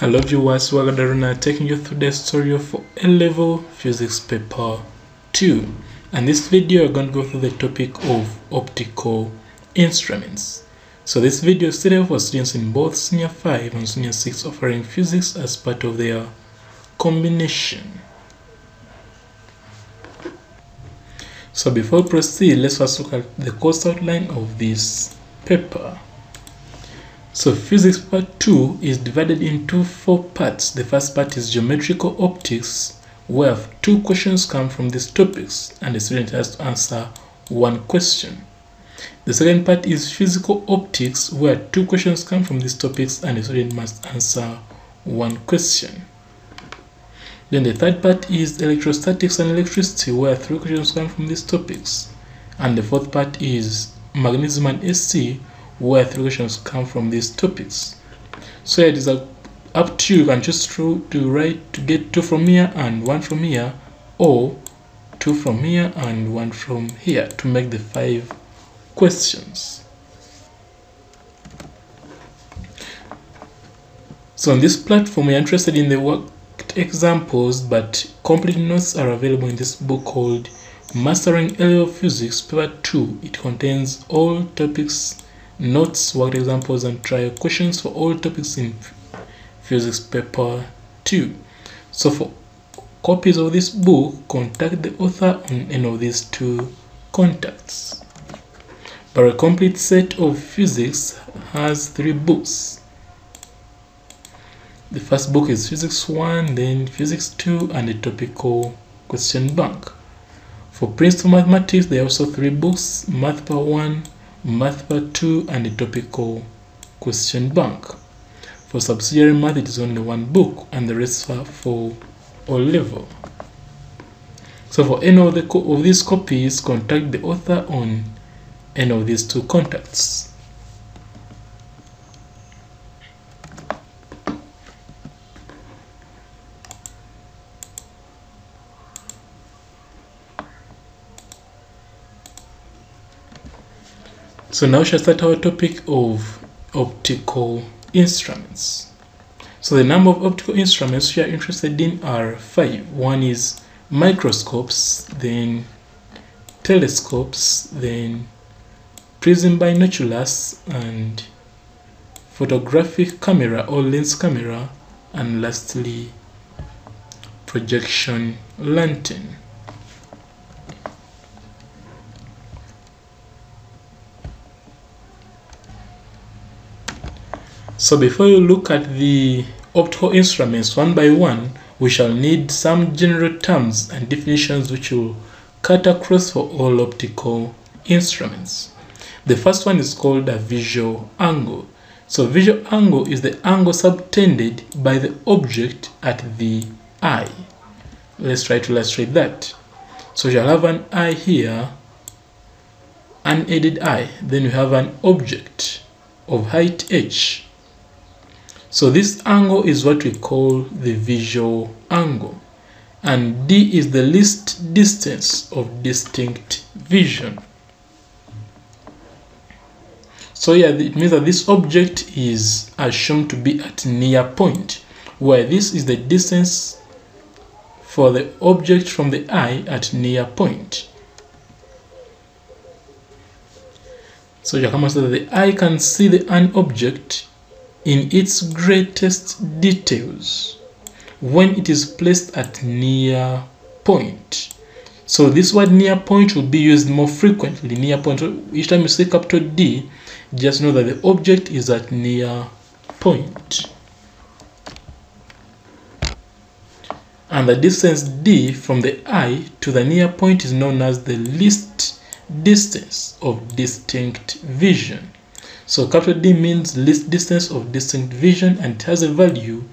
Hello viewers, Wagadaruna taking you through the story of A-level physics paper 2 and this video we're going to go through the topic of optical instruments. So this video is suitable for students in both senior 5 and senior 6 offering physics as part of their combination. So before we proceed, let's first look at the course outline of this paper. So physics part 2 is divided into four parts. The first part is geometrical optics, where two questions come from these topics and the student has to answer one question. The second part is physical optics, where two questions come from these topics and the student must answer one question. Then the third part is electrostatics and electricity, where three questions come from these topics. And the fourth part is magnetism and SC, where questions come from these topics. So it is up to you. You can choose to, to write to get two from here and one from here, or two from here and one from here to make the five questions. So on this platform, we are interested in the worked examples, but complete notes are available in this book called Mastering A-Level Physics Paper 2. It contains all topics notes, worked examples, and trial questions for all topics in physics paper 2. So for copies of this book, contact the author on any of these two contacts. But a complete set of physics has three books. The first book is Physics 1, then Physics 2, and the topical question bank. For Principal Mathematics, there are also three books, Math Part 1, Math Part 2 and the topical question bank. For subsidiary math, it is only one book and the rest are for all level. So for any of, the of these copies, contact the author on any of these two contacts. So now shall start our topic of optical instruments. So the number of optical instruments we are interested in are five. One is microscopes, then telescopes, then prism binoculars, and photographic camera or lens camera, and lastly projection lantern. So before you look at the optical instruments one by one, we shall need some general terms and definitions which will cut across for all optical instruments. The first one is called a visual angle. So visual angle is the angle subtended by the object at the eye. Let's try to illustrate that. So you have an eye here, unaided eye. Then you have an object of height h so this angle is what we call the visual angle. And D is the least distance of distinct vision. So yeah, it means that this object is assumed to be at near point, where this is the distance for the object from the eye at near point. So can say that the eye can see the an object in its greatest details when it is placed at near point. So this word near point will be used more frequently. Near point. Each time you say capital D, just know that the object is at near point. And the distance D from the eye to the near point is known as the least distance of distinct vision. So capital D means least distance of distinct vision and has a value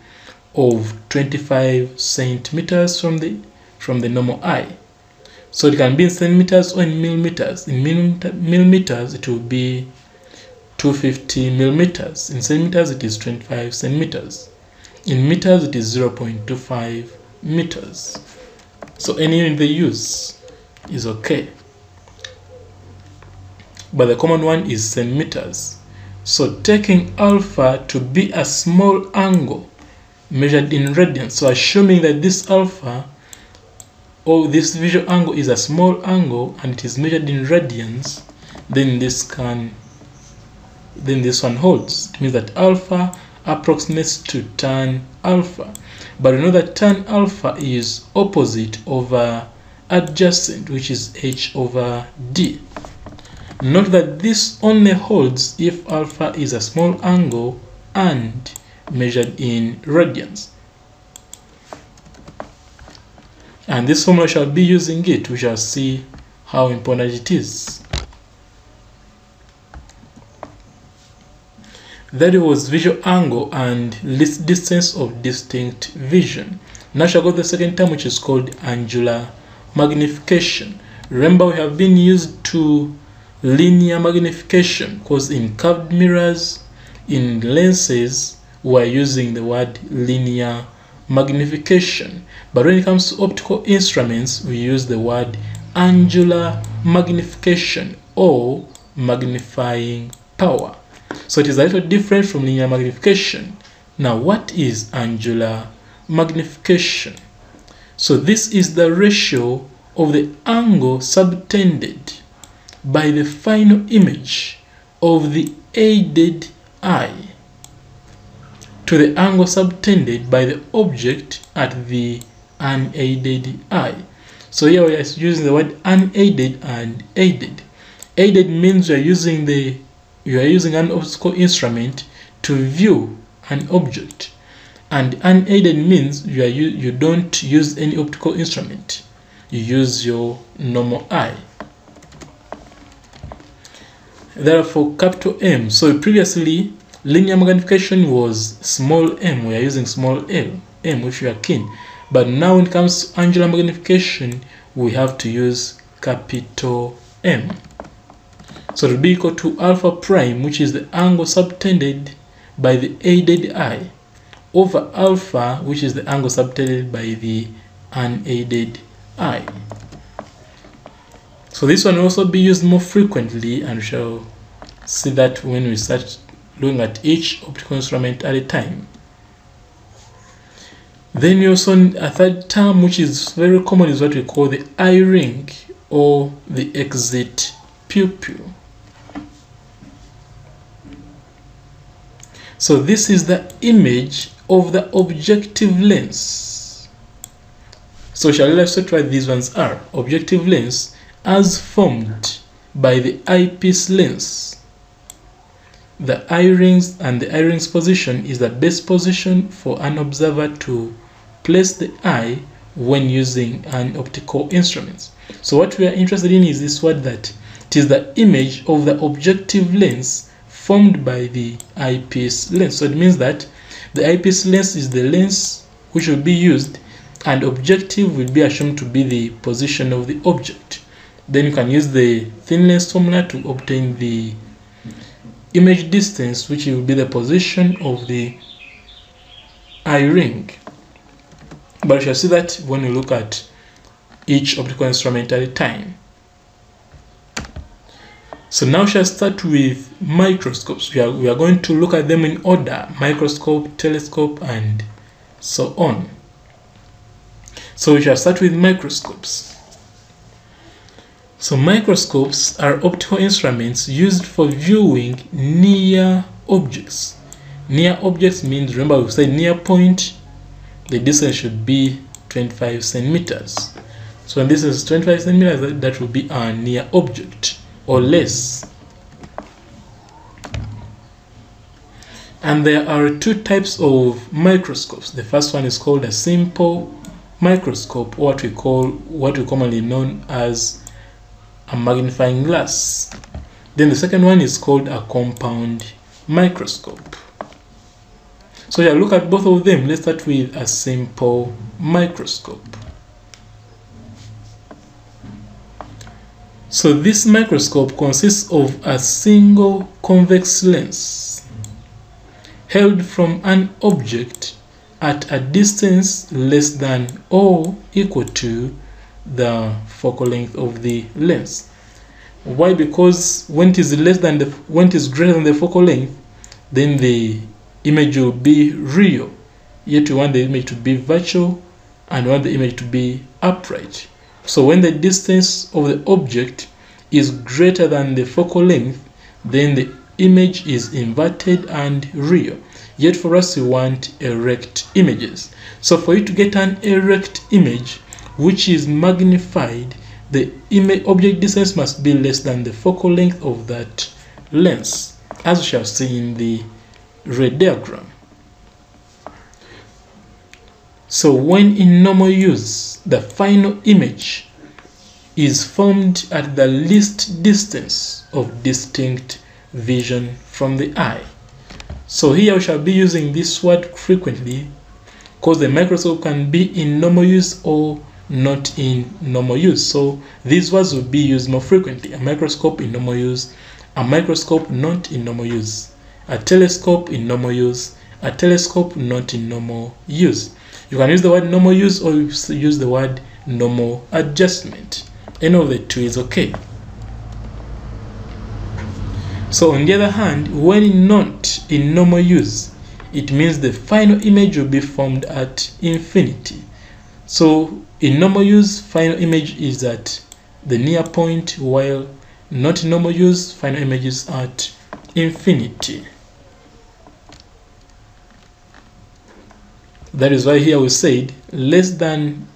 of 25 centimeters from the from the normal eye. So it can be in centimeters or in millimeters. In millimeters, it will be 250 millimeters. In centimeters, it is 25 centimeters. In meters, it is 0.25 meters. So any unit they use is okay. But the common one is centimeters. So taking alpha to be a small angle measured in radians. So assuming that this alpha or this visual angle is a small angle and it is measured in radians, then this can then this one holds. It means that alpha approximates to tan alpha. But we know that tan alpha is opposite over adjacent, which is h over d. Note that this only holds if alpha is a small angle and measured in radians. And this formula shall be using it. We shall see how important it is. That was visual angle and least distance of distinct vision. Now shall go the second term which is called angular magnification. Remember we have been used to linear magnification because in curved mirrors, in lenses, we're using the word linear magnification. But when it comes to optical instruments, we use the word angular magnification or magnifying power. So it is a little different from linear magnification. Now, what is angular magnification? So this is the ratio of the angle subtended by the final image of the aided eye to the angle subtended by the object at the unaided eye. So here we are using the word unaided and aided. Aided means we are using the you are using an optical instrument to view an object and unaided means you are you, you don't use any optical instrument you use your normal eye therefore capital M so previously linear magnification was small m we are using small l m if you are keen but now when it comes to angular magnification we have to use capital M so it will be equal to alpha prime, which is the angle subtended by the aided eye, over alpha, which is the angle subtended by the unaided eye. So this one will also be used more frequently and we shall see that when we start looking at each optical instrument at a time. Then we also a third term which is very common is what we call the eye ring or the exit pupil. So this is the image of the objective lens. So shall let's try these ones are. Objective lens as formed by the eyepiece lens. The eye rings and the eye rings position is the best position for an observer to place the eye when using an optical instrument. So what we are interested in is this word that it is the image of the objective lens formed by the eyepiece lens. So it means that the eyepiece lens is the lens which will be used and objective will be assumed to be the position of the object. Then you can use the thin lens formula to obtain the image distance which will be the position of the eye ring. But you shall see that when you look at each optical instrument at a time. So now shall start with microscopes. We are, we are going to look at them in order, microscope, telescope, and so on. So we shall start with microscopes. So microscopes are optical instruments used for viewing near objects. Near objects means, remember we said near point, the distance should be 25 centimeters. So when this is 25 centimeters, that that will be a near object or less. And there are two types of microscopes. The first one is called a simple microscope, what we call what we commonly known as a magnifying glass. Then the second one is called a compound microscope. So yeah, look at both of them. Let's start with a simple microscope. So this microscope consists of a single convex lens held from an object at a distance less than or equal to the focal length of the lens. Why? Because when it is less than the when it is greater than the focal length, then the image will be real. yet we want the image to be virtual and we want the image to be upright. So when the distance of the object is greater than the focal length, then the image is inverted and real. Yet for us, we want erect images. So for you to get an erect image, which is magnified, the object distance must be less than the focal length of that lens, as we shall see in the ray diagram. So when in normal use, the final image is formed at the least distance of distinct vision from the eye. So here we shall be using this word frequently because the microscope can be in normal use or not in normal use. So these words will be used more frequently. A microscope in normal use, a microscope not in normal use, a telescope in normal use, a telescope not in normal use. You can use the word normal use or use the word normal adjustment. Any of the two is okay. So on the other hand, when not in normal use, it means the final image will be formed at infinity. So in normal use, final image is at the near point, while not in normal use, final image is at infinity. That is why here we said less than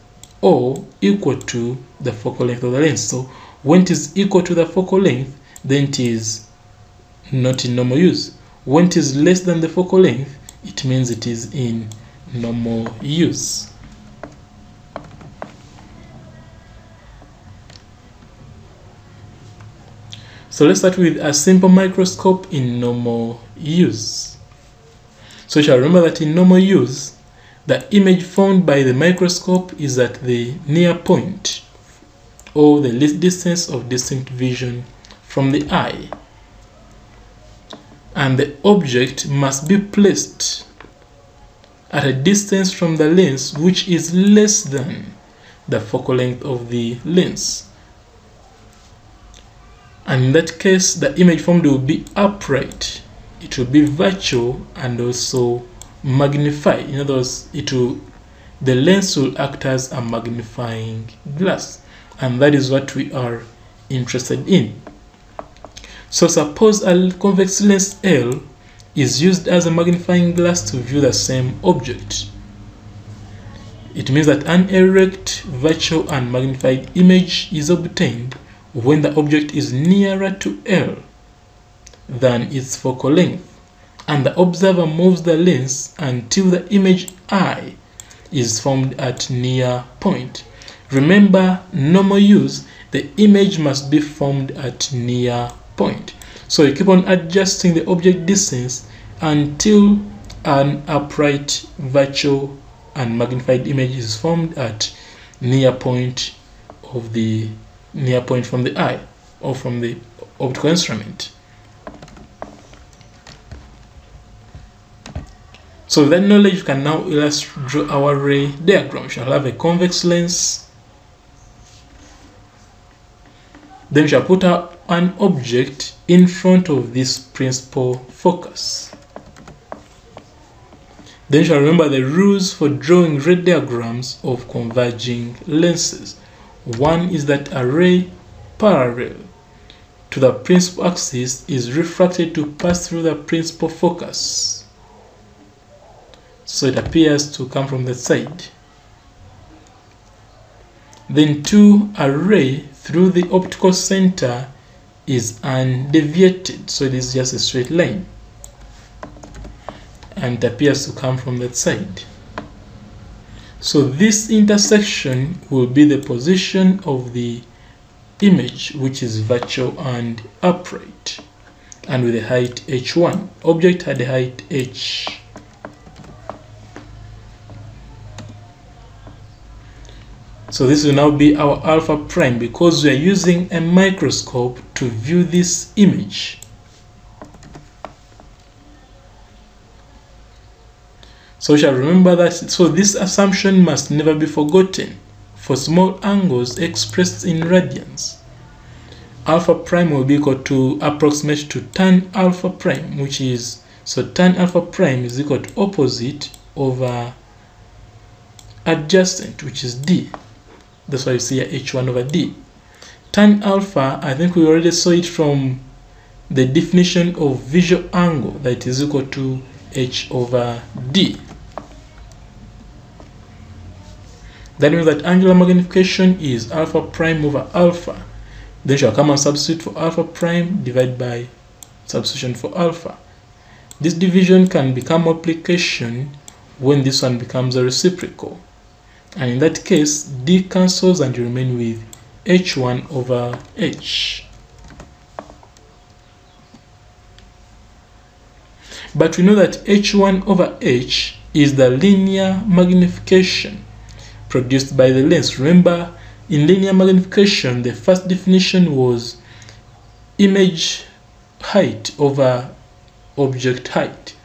or equal to the focal length of the lens. So when it is equal to the focal length, then it is not in normal use. When it is less than the focal length, it means it is in normal use. So let's start with a simple microscope in normal use. So you shall remember that in normal use, the image found by the microscope is at the near point or the least distance of distinct vision from the eye. And the object must be placed at a distance from the lens which is less than the focal length of the lens. And in that case, the image formed will be upright. It will be virtual and also magnified in other words it will the lens will act as a magnifying glass. And that is what we are interested in. So suppose a convex lens L is used as a magnifying glass to view the same object. It means that an erect virtual and magnified image is obtained when the object is nearer to L than its focal length and the observer moves the lens until the image I is formed at near point. Remember, normal use, the image must be formed at near point. So you keep on adjusting the object distance until an upright, virtual, and magnified image is formed at near point of the near point from the eye or from the optical instrument. So with that knowledge, you can now illustrate draw our ray diagram. We shall have a convex lens. Then we shall put an object in front of this principal focus. Then you shall remember the rules for drawing ray diagrams of converging lenses. One is that a ray parallel to the principal axis is refracted to pass through the principal focus so it appears to come from the side. Then 2 a ray through the optical center is undeviated, so it is just a straight line and appears to come from that side. So this intersection will be the position of the image which is virtual and upright and with a height h1. Object had a height h So this will now be our alpha prime because we are using a microscope to view this image. So we shall remember that, so this assumption must never be forgotten for small angles expressed in radians. Alpha prime will be equal to approximate to tan alpha prime, which is, so tan alpha prime is equal to opposite over adjacent, which is D. That's why you see here H1 over D. Tan alpha, I think we already saw it from the definition of visual angle that is equal to H over D. That means that angular magnification is alpha prime over alpha. Then shall come and substitute for alpha prime, divide by substitution for alpha. This division can become multiplication when this one becomes a reciprocal. And in that case, D cancels and you remain with H1 over H. But we know that H1 over H is the linear magnification produced by the lens. Remember, in linear magnification, the first definition was image height over object height.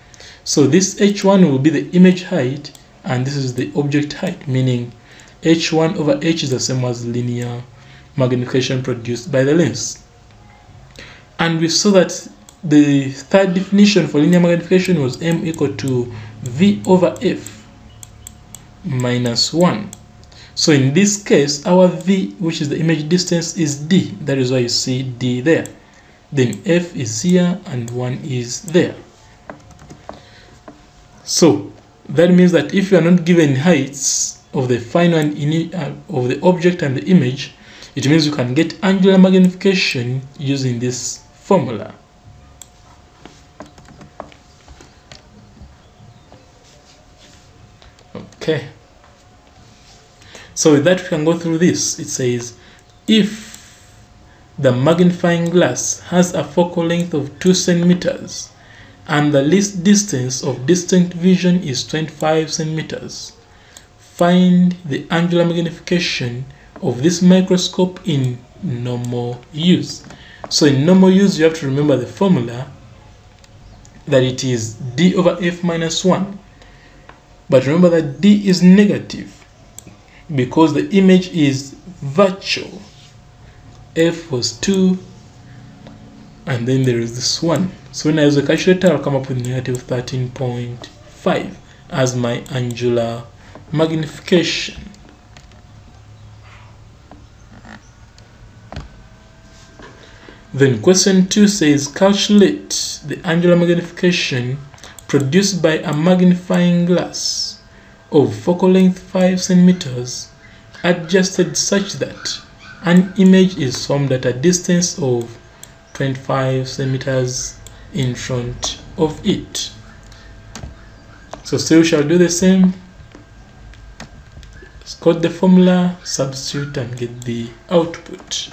So this h1 will be the image height and this is the object height, meaning h1 over h is the same as linear magnification produced by the lens. And we saw that the third definition for linear magnification was m equal to v over f minus 1. So in this case, our v, which is the image distance, is d. That is why you see d there. Then f is here and 1 is there. So that means that if you are not given heights of the final and uh, of the object and the image, it means you can get angular magnification using this formula. Okay. So with that, we can go through this. It says, if the magnifying glass has a focal length of 2 centimeters and the least distance of distinct vision is 25 centimeters. Find the angular magnification of this microscope in normal use. So in normal use, you have to remember the formula that it is d over f minus 1. But remember that d is negative because the image is virtual. f was 2 and then there is this 1. So when I use the calculator, I'll come up with negative 13.5 as my angular magnification. Then question 2 says calculate the angular magnification produced by a magnifying glass of focal length 5 centimeters adjusted such that an image is formed at a distance of 25 centimeters in front of it. So still shall do the same. Code the formula, substitute and get the output.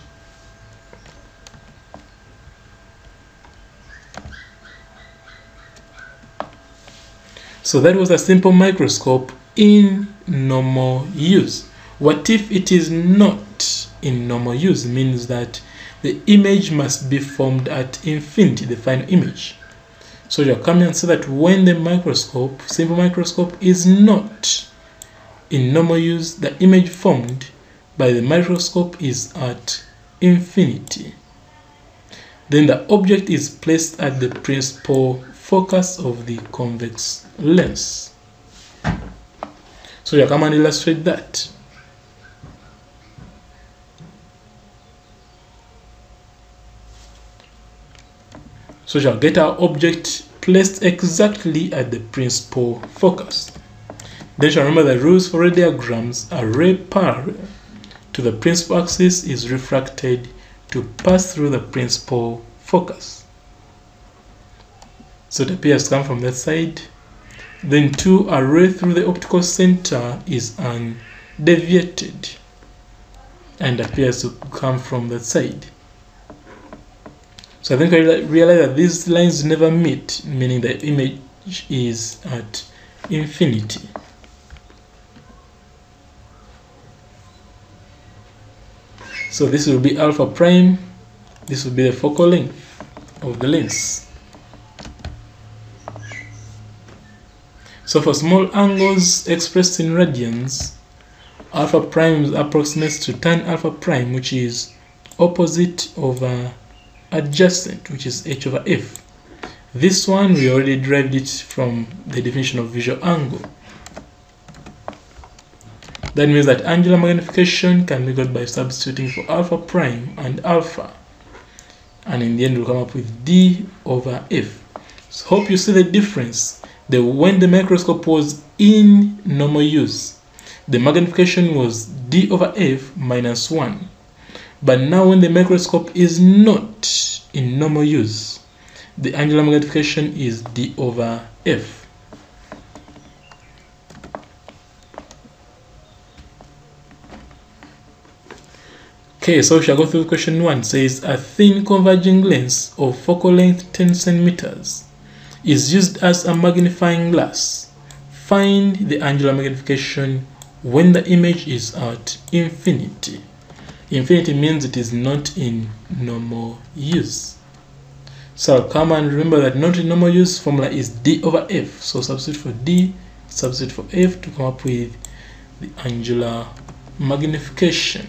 So that was a simple microscope in normal use. What if it is not in normal use? Means that the image must be formed at infinity, the final image. So you're coming and say that when the microscope, simple microscope, is not in normal use, the image formed by the microscope is at infinity. Then the object is placed at the principal focus of the convex lens. So you come and illustrate that. So shall get our object placed exactly at the principal focus. Then shall remember the rules for ray diagrams. A ray parallel to the principal axis is refracted to pass through the principal focus. So it appears to come from that side. Then two, a ray through the optical center is undeviated and appears to come from that side. So I think I realize that these lines never meet, meaning the image is at infinity. So this will be alpha prime, this will be the focal length of the lens. So for small angles expressed in radians, alpha prime approximates to tan alpha prime, which is opposite over adjacent, which is h over f. This one, we already derived it from the definition of visual angle. That means that angular magnification can be got by substituting for alpha prime and alpha. And in the end, we'll come up with D over F. So hope you see the difference. The, when the microscope was in normal use, the magnification was D over F minus 1. But now when the microscope is not in normal use, the angular magnification is D over F. Okay, so we shall go through question 1. It says a thin converging lens of focal length 10 centimeters is used as a magnifying glass. Find the angular magnification when the image is at infinity. Infinity means it is not in normal use. So come and remember that not in normal use formula is d over f. So substitute for d, substitute for f to come up with the angular magnification.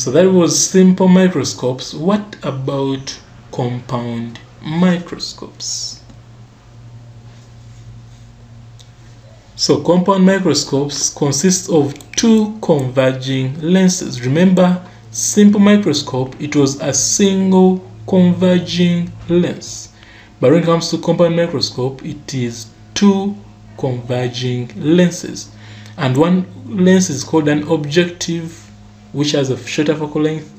So that was simple microscopes. What about compound microscopes? So compound microscopes consist of two converging lenses. Remember, simple microscope, it was a single converging lens. But when it comes to compound microscope, it is two converging lenses. And one lens is called an objective which has a shorter focal length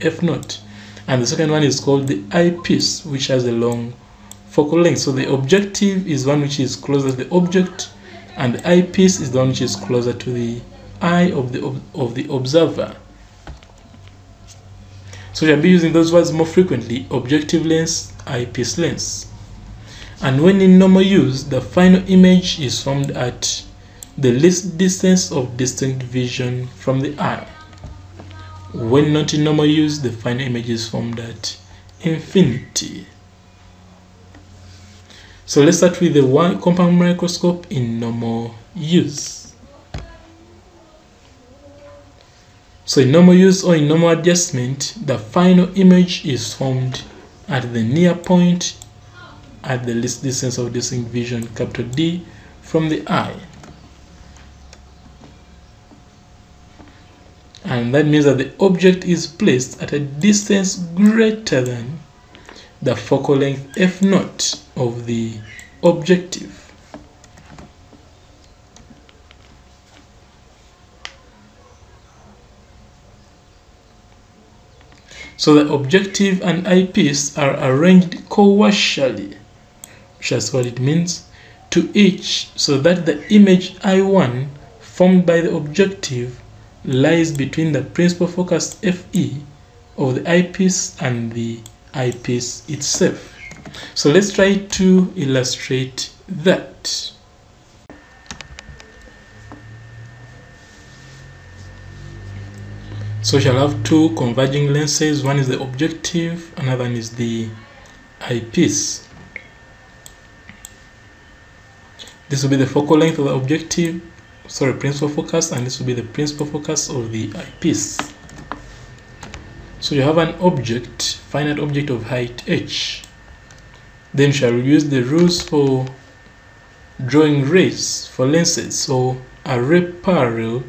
f naught. And the second one is called the eyepiece which has a long focal length. So the objective is one which is closer to the object and the eyepiece is the one which is closer to the eye of the of the observer. So you'll be using those words more frequently objective lens eyepiece lens. And when in normal use the final image is formed at the least distance of distinct vision from the eye when not in normal use, the final image is formed at infinity. So let's start with the one compound microscope in normal use. So in normal use or in normal adjustment, the final image is formed at the near point at the least distance of distinct vision, capital D, from the eye. And that means that the object is placed at a distance greater than the focal length f naught of the objective. So the objective and eyepiece are arranged coaxially, which is what it means, to each so that the image I1 formed by the objective lies between the principal focus FE of the eyepiece and the eyepiece itself. So let's try to illustrate that. So we shall have two converging lenses. One is the objective, another one is the eyepiece. This will be the focal length of the objective sorry principal focus and this will be the principal focus of the eyepiece. So you have an object finite object of height h. Then shall we use the rules for drawing rays for lenses. So a ray parallel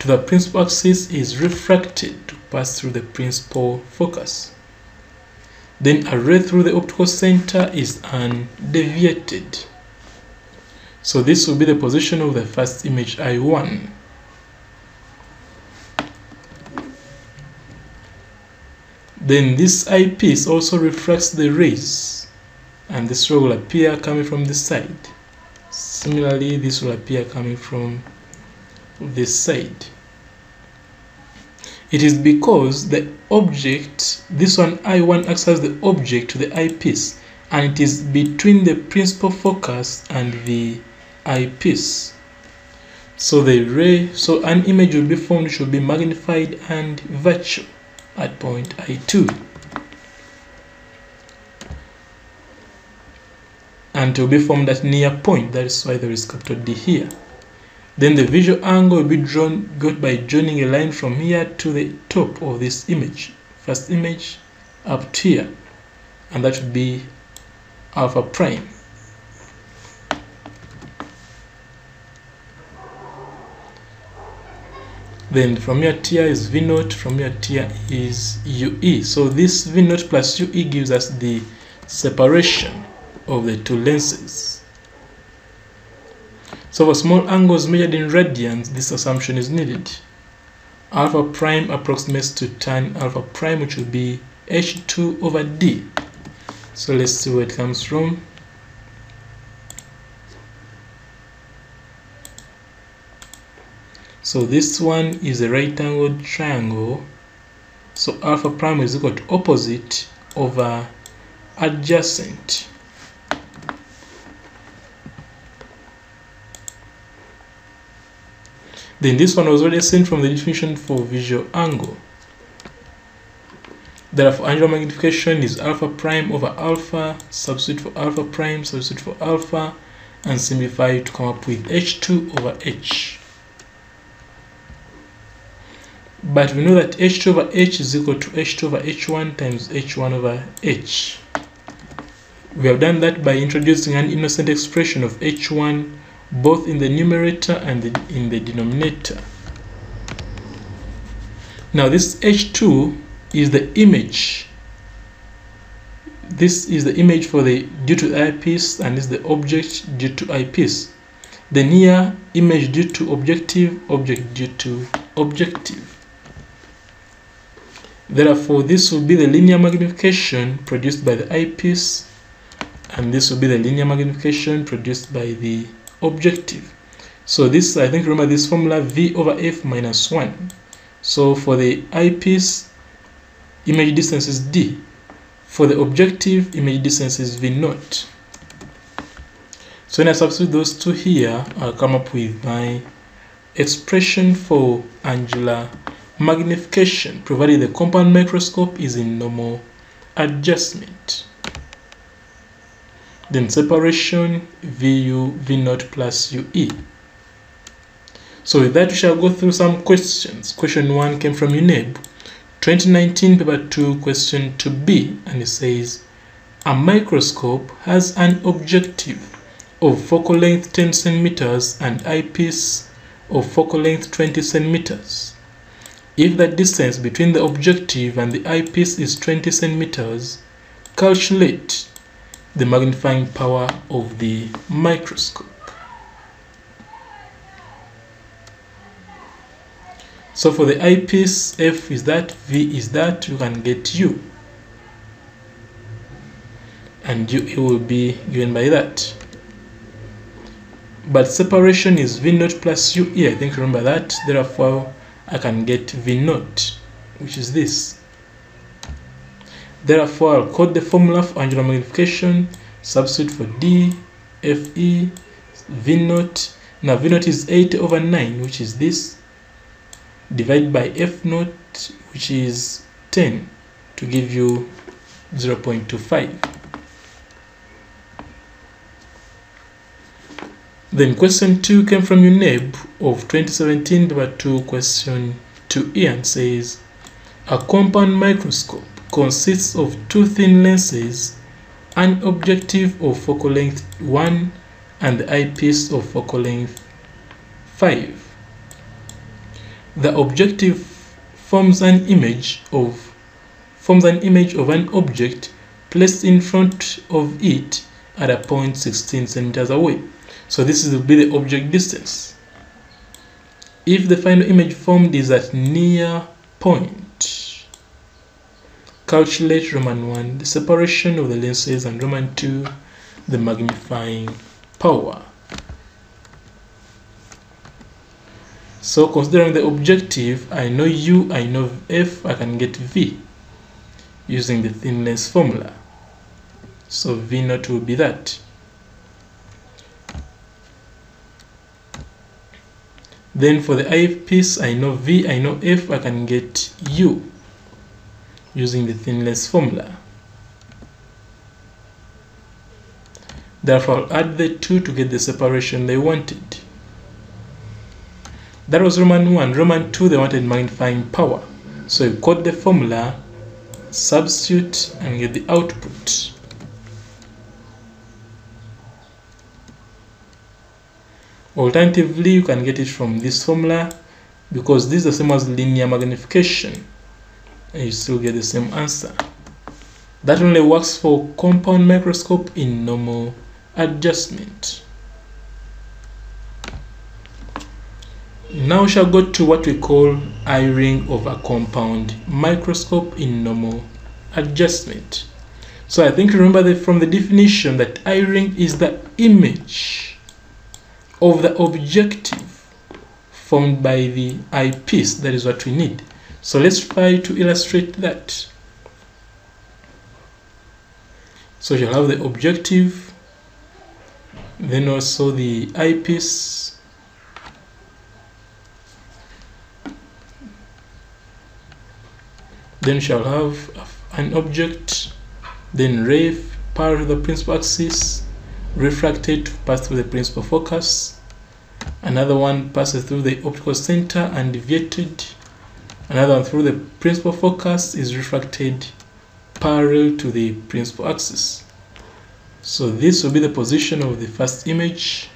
to the principal axis is refracted to pass through the principal focus. Then a ray through the optical center is undeviated so this will be the position of the first image I1. Then this eyepiece also reflects the rays and this ray will appear coming from this side. Similarly, this will appear coming from this side. It is because the object, this one I1 acts as the object to the eyepiece and it is between the principal focus and the eyepiece. So the ray so an image will be formed will be magnified and virtual at point i2 and will be formed at near point that is why there is capital d here. Then the visual angle will be drawn got by joining a line from here to the top of this image. First image up to here. And that would be alpha prime. Then from here tier is V naught, from here tier is UE. So this V naught plus UE gives us the separation of the two lenses. So for small angles measured in radians, this assumption is needed. Alpha prime approximates to tan alpha prime, which will be H2 over D. So let's see where it comes from. So this one is a right angled triangle. So alpha prime is equal to opposite over adjacent. Then this one was already seen from the definition for visual angle. Therefore, angular magnification is alpha prime over alpha, substitute for alpha prime, substitute for alpha, and simplify to come up with h2 over h. But we know that h2 over h is equal to h2 over h1 times h1 over h. We have done that by introducing an innocent expression of h1 both in the numerator and in the denominator. Now this h2 is the image this is the image for the due to eyepiece and is the object due to eyepiece the near image due to objective object due to objective therefore this will be the linear magnification produced by the eyepiece and this will be the linear magnification produced by the objective so this i think remember this formula v over f minus 1 so for the eyepiece image distance is d. For the objective, image distance is v naught. So when I substitute those two here, I'll come up with my expression for angular magnification, provided the compound microscope is in normal adjustment. Then separation VU V naught plus UE. So with that, we shall go through some questions. Question one came from UNEB. 2019 paper 2 question 2b and it says a microscope has an objective of focal length 10 centimeters and eyepiece of focal length 20 centimeters. If the distance between the objective and the eyepiece is 20 centimeters, calculate the magnifying power of the microscope. So for the eyepiece, F is that, V is that, you can get U. And U it will be given by that. But separation is V naught plus U here. I think remember that. Therefore, I can get V naught, which is this. Therefore, I'll code the formula for angular magnification, substitute for D, FE, V naught. Now V naught is 8 over 9, which is this divided by f naught which is 10 to give you 0.25 then question 2 came from UNEB of 2017 number 2 question 2e and says a compound microscope consists of two thin lenses an objective of focal length 1 and the eyepiece of focal length 5 the objective forms an image of forms an image of an object placed in front of it at a point 16 centimeters away. So this will be the object distance. If the final image formed is at near point, calculate Roman 1 the separation of the lenses and Roman 2 the magnifying power. So considering the objective, I know U, I know F, I can get V using the thin lens formula. So V naught will be that. Then for the eyepiece, I know V, I know F, I can get U using the thin lens formula. Therefore, I'll add the two to get the separation they wanted. That was Roman 1. Roman 2, they wanted magnifying power. So you quote the formula substitute and get the output. Alternatively, you can get it from this formula because this is the same as linear magnification and you still get the same answer. That only works for compound microscope in normal adjustment. Now we shall go to what we call eye ring of a compound microscope in normal adjustment. So I think remember that from the definition that eye ring is the image of the objective formed by the eyepiece. That is what we need. So let's try to illustrate that. So you'll have the objective, then also the eyepiece, then shall have an object, then ref, parallel to the principal axis, refracted to pass through the principal focus, another one passes through the optical center and deviated, another one through the principal focus is refracted parallel to the principal axis. So this will be the position of the first image.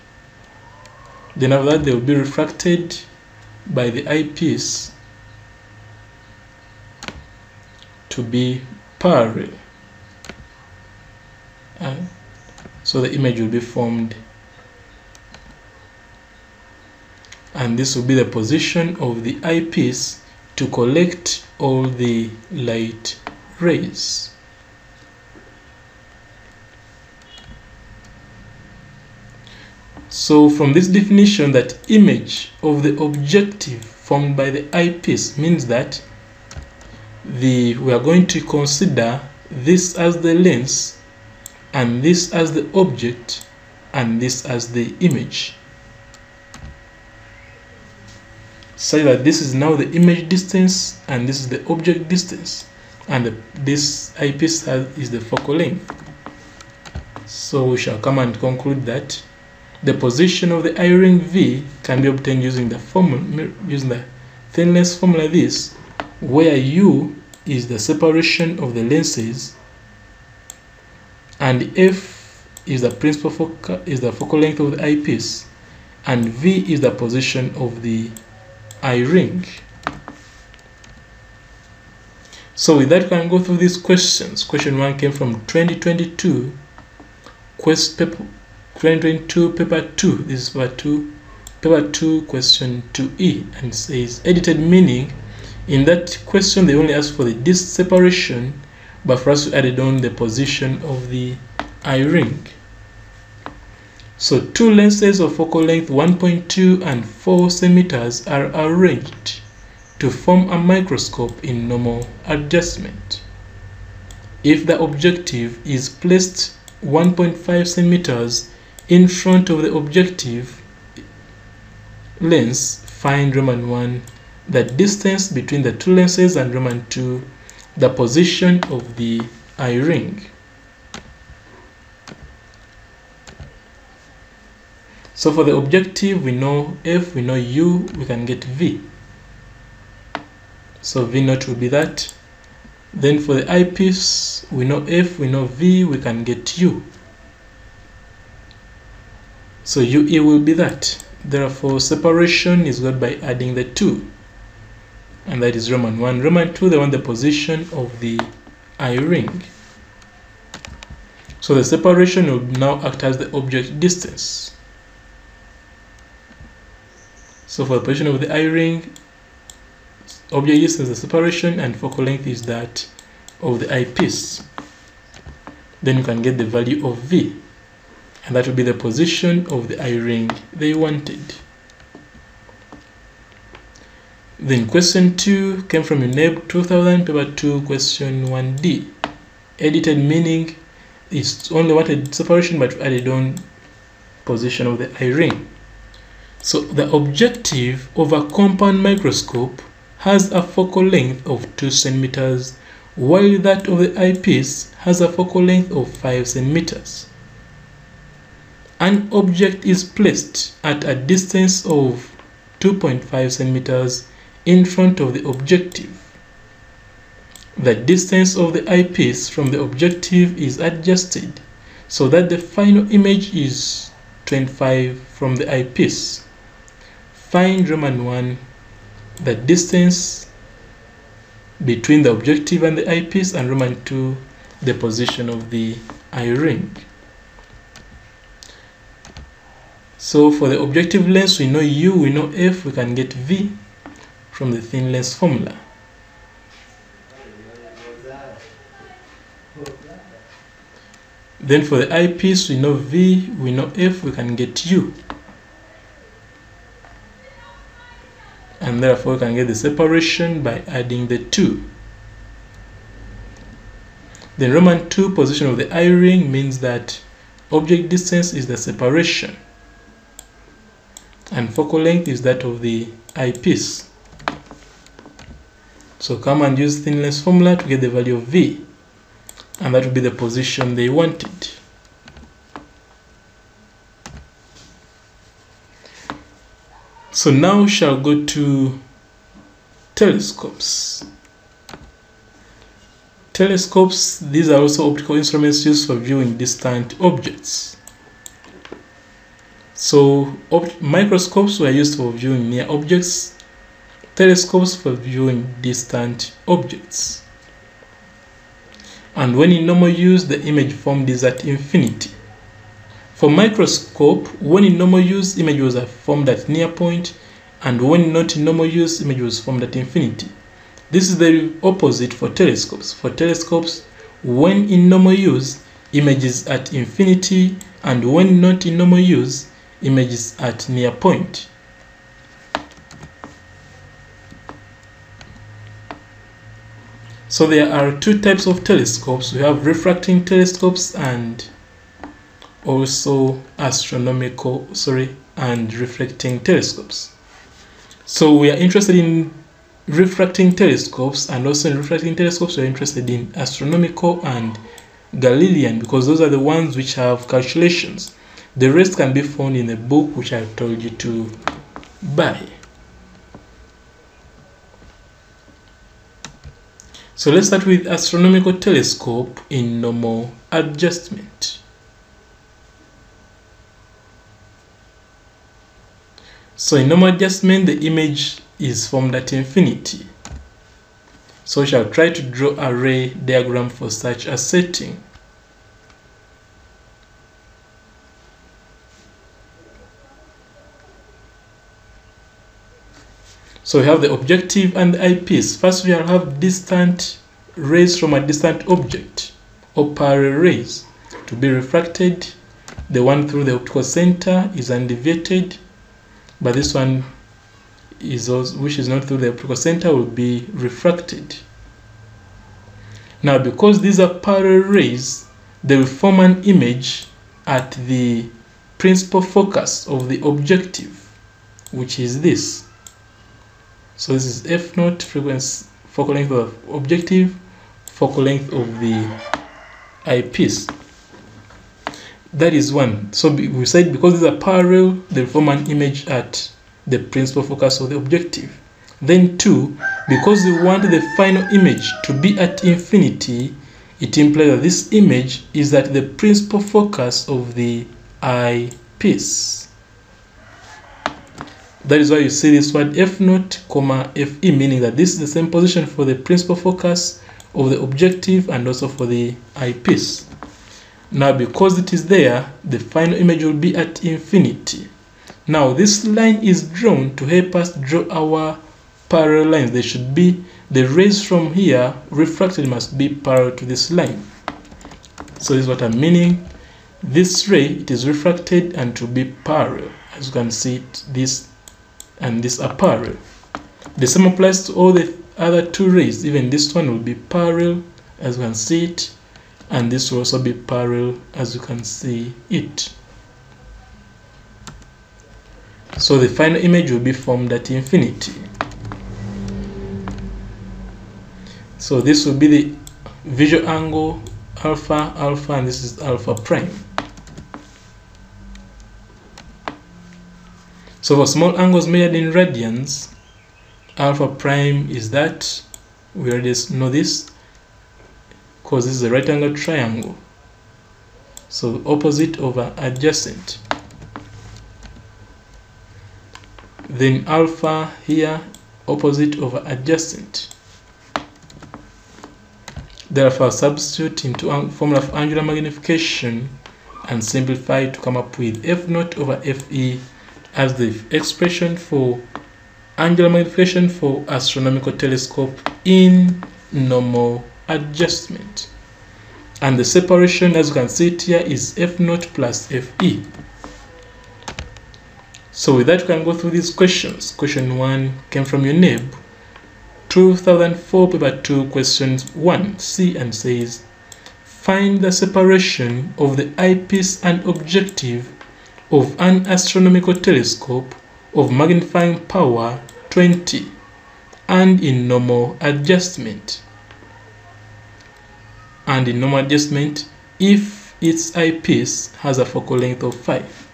Then after that they will be refracted by the eyepiece to be parallel. And so the image will be formed and this will be the position of the eyepiece to collect all the light rays. So from this definition that image of the objective formed by the eyepiece means that the we are going to consider this as the lens and this as the object and this as the image. Such that this is now the image distance and this is the object distance and the, this eyepiece is the focal length. So we shall come and conclude that the position of the eye ring V can be obtained using the formula using the thin lens formula this where U is the separation of the lenses and F is the principal focal is the focal length of the eyepiece and V is the position of the eye ring. So with that we can go through these questions. Question 1 came from 2022 quest paper 2022 paper 2 this is paper 2 paper 2 question 2e and says edited meaning in that question they only ask for the disc separation but for us we added on the position of the eye ring so two lenses of focal length 1.2 and 4 centimeters are arranged to form a microscope in normal adjustment. If the objective is placed 1.5 centimeters in front of the objective lens find Roman 1 the distance between the two lenses and Roman 2 the position of the eye ring so for the objective we know f we know u we can get v so v naught will be that then for the eyepiece we know f we know v we can get u so UE will be that. Therefore, separation is got by adding the 2. And that is Roman 1. Roman 2, they want the position of the eye ring. So the separation will now act as the object distance. So for the position of the eye ring, object distance is the separation and focal length is that of the eyepiece. Then you can get the value of V and that will be the position of the eye ring they wanted. Then question 2 came from UNEB 2000 paper 2 question 1D. Edited meaning is only wanted separation but added on position of the eye ring. So the objective of a compound microscope has a focal length of 2 centimeters while that of the eyepiece has a focal length of 5 centimeters an object is placed at a distance of 2.5 centimeters in front of the objective the distance of the eyepiece from the objective is adjusted so that the final image is 25 from the eyepiece. Find Roman 1 the distance between the objective and the eyepiece and Roman 2 the position of the eye ring. So for the objective lens we know U, we know F, we can get V from the thin lens formula. Then for the eyepiece, we know V, we know F, we can get U. And therefore we can get the separation by adding the 2. The Roman 2 position of the eye ring means that object distance is the separation and focal length is that of the eyepiece. So come and use thin lens formula to get the value of V and that would be the position they wanted. So now we shall go to telescopes. Telescopes, these are also optical instruments used for viewing distant objects. So microscopes were used for viewing near objects, telescopes for viewing distant objects and when in normal use the image formed is at infinity. For microscope, when in normal use image was formed at near point and when not in normal use image was formed at infinity. This is the opposite for telescopes. For telescopes, when in normal use image is at infinity and when not in normal use image is at near point. So there are two types of telescopes. We have refracting telescopes and also astronomical, sorry, and reflecting telescopes. So we are interested in refracting telescopes and also in refracting telescopes we are interested in astronomical and Galilean because those are the ones which have calculations. The rest can be found in the book which I've told you to buy. So let's start with astronomical telescope in normal adjustment. So in normal adjustment, the image is formed at infinity. So we shall try to draw a ray diagram for such a setting. So we have the objective and the eyepiece. First we have distant rays from a distant object or parallel rays to be refracted. The one through the optical center is undeviated, but this one is also, which is not through the optical center will be refracted. Now because these are parallel rays, they will form an image at the principal focus of the objective, which is this. So this is f naught frequency focal length of objective, focal length of the eyepiece. That is one. So we said because these are parallel, they form an image at the principal focus of the objective. Then two, because we want the final image to be at infinity, it implies that this image is at the principal focus of the eyepiece. That is why you see this word f naught, comma fe, meaning that this is the same position for the principal focus of the objective and also for the eyepiece. Now, because it is there, the final image will be at infinity. Now, this line is drawn to help us draw our parallel lines. They should be, the rays from here refracted must be parallel to this line. So this is what I'm meaning. This ray, it is refracted and to be parallel. As you can see, it, this and this are parallel. The same applies to all the other two rays. Even this one will be parallel as you can see it and this will also be parallel as you can see it. So the final image will be formed at infinity. So this will be the visual angle alpha alpha and this is alpha prime. So for small angles measured in radians, alpha prime is that, we already know this, because this is a right angle triangle. So opposite over adjacent. Then alpha here, opposite over adjacent. Therefore, substitute into formula of angular magnification and simplify to come up with f naught over fe as the expression for angular magnification for astronomical telescope in normal adjustment. And the separation, as you can see it here, is f naught plus fe. So with that, we can go through these questions. Question 1 came from your UNEB. 2004 paper 2 questions 1 C and says find the separation of the eyepiece and objective of an astronomical telescope of magnifying power 20 and in normal adjustment and in normal adjustment if its eyepiece has a focal length of 5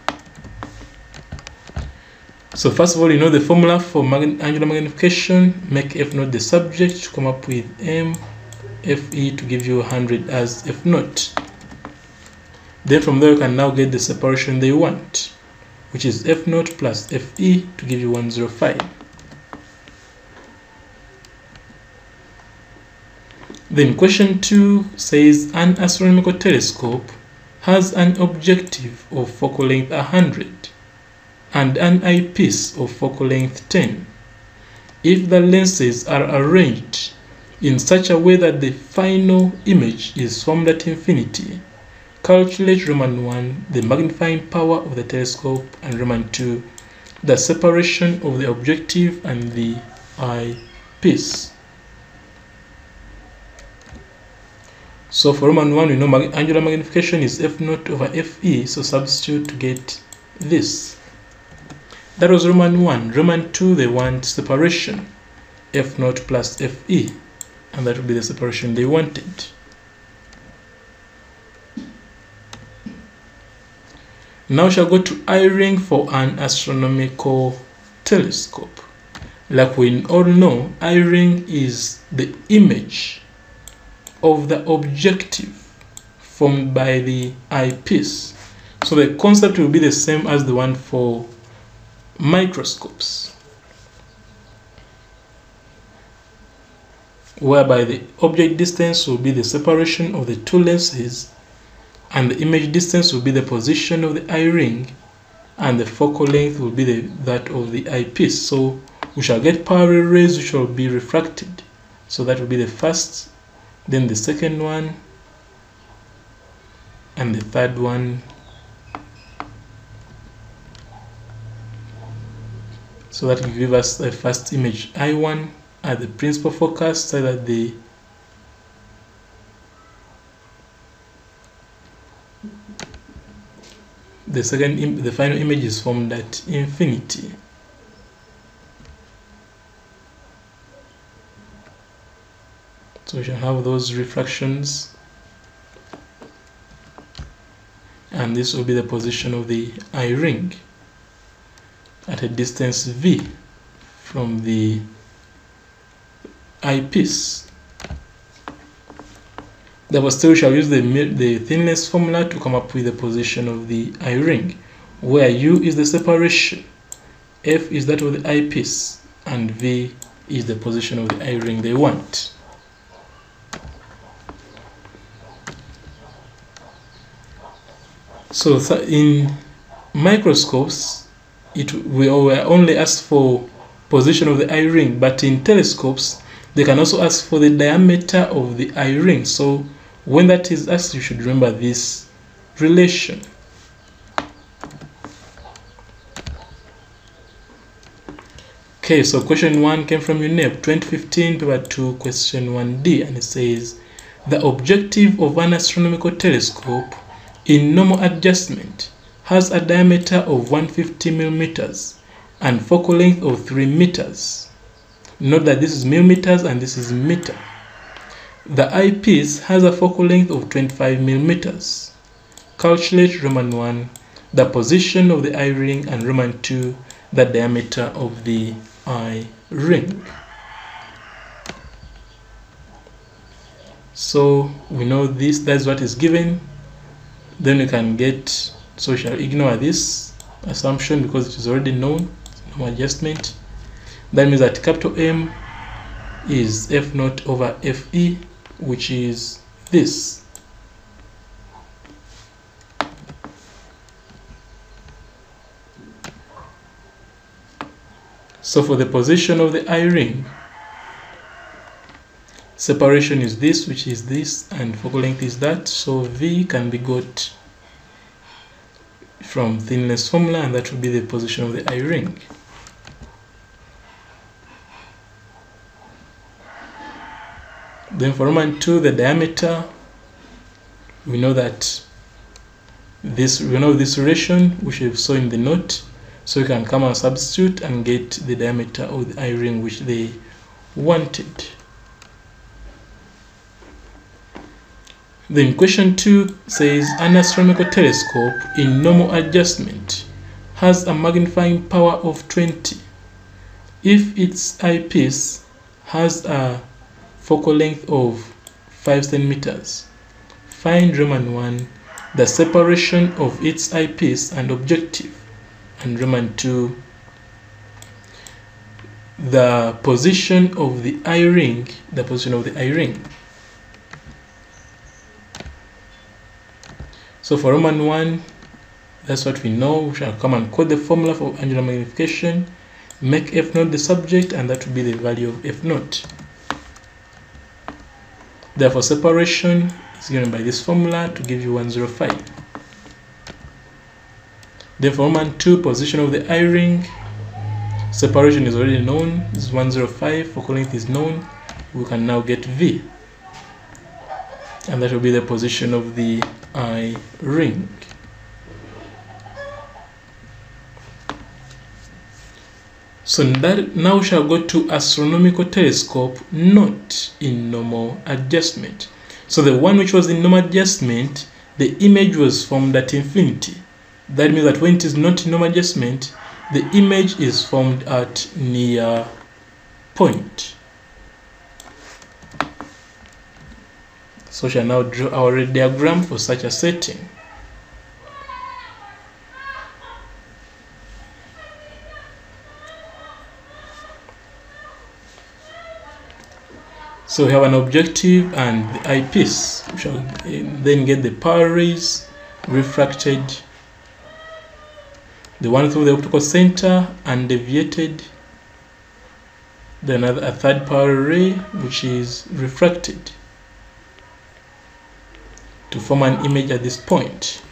so first of all, you know the formula for angular magnification. Make f naught the subject come up with m fe to give you 100 as f naught. Then from there you can now get the separation they want, which is f naught plus fe to give you 105. Then question 2 says an astronomical telescope has an objective of focal length 100 and an eyepiece of focal length 10 if the lenses are arranged in such a way that the final image is formed at infinity. Calculate Roman 1 the magnifying power of the telescope and Roman 2 the separation of the objective and the eyepiece. So for Roman 1 we know angular magnification is f naught over fe so substitute to get this. That was Roman 1. Roman 2, they want separation. F naught plus Fe. And that would be the separation they wanted. Now shall go to eye ring for an astronomical telescope. Like we all know, eye ring is the image of the objective formed by the eyepiece. So the concept will be the same as the one for microscopes whereby the object distance will be the separation of the two lenses and the image distance will be the position of the eye ring and the focal length will be the, that of the eyepiece. So we shall get parallel rays which will be refracted. So that will be the first then the second one and the third one. So that will give us the first image i1 at the principal focus so that the the second the final image is formed at infinity so we shall have those refractions and this will be the position of the eye ring at a distance v from the eyepiece. Therefore, still shall use the, the thin lens formula to come up with the position of the eye ring, where u is the separation, f is that of the eyepiece, and v is the position of the eye ring they want. So in microscopes, it we were only asked for position of the eye ring but in telescopes they can also ask for the diameter of the eye ring so when that is asked you should remember this relation okay so question 1 came from UNEB 2015 paper 2 question 1d and it says the objective of an astronomical telescope in normal adjustment has a diameter of 150 millimeters and focal length of 3 meters. Note that this is millimeters and this is meter. The eyepiece has a focal length of 25 millimeters. Calculate Roman 1, the position of the eye ring, and Roman 2, the diameter of the eye ring. so we know this that's what is given then we can get so we shall ignore this assumption because it is already known no adjustment that means that capital M is F naught over FE which is this. So for the position of the eye ring separation is this which is this and focal length is that. So v can be got from thin lens formula and that will be the position of the eye ring then for Roman 2 the diameter. We know that this we know this relation which we saw in the note so we can come and substitute and get the diameter of the eye ring which they wanted. Then question 2 says an astronomical telescope in normal adjustment has a magnifying power of 20 if its eyepiece has a focal length of 5 centimeters. Find Roman 1 the separation of its eyepiece and objective and Roman 2 the position of the eye ring the position of the eye ring So for Roman 1, that's what we know. We shall come and quote the formula for angular magnification, make f naught the subject, and that will be the value of f naught. Therefore, separation is given by this formula to give you 105. Then for Roman 2, position of the eye ring. separation is already known, this is 105, focal length is known, we can now get V. And that will be the position of the eye ring. So that now we shall go to astronomical telescope not in normal adjustment. So the one which was in normal adjustment, the image was formed at infinity. That means that when it is not in normal adjustment, the image is formed at near point. So shall now draw our diagram for such a setting. So we have an objective and the eyepiece. We shall then get the power rays refracted, the one through the optical center and deviated, then a third power ray which is refracted to form an image at this point.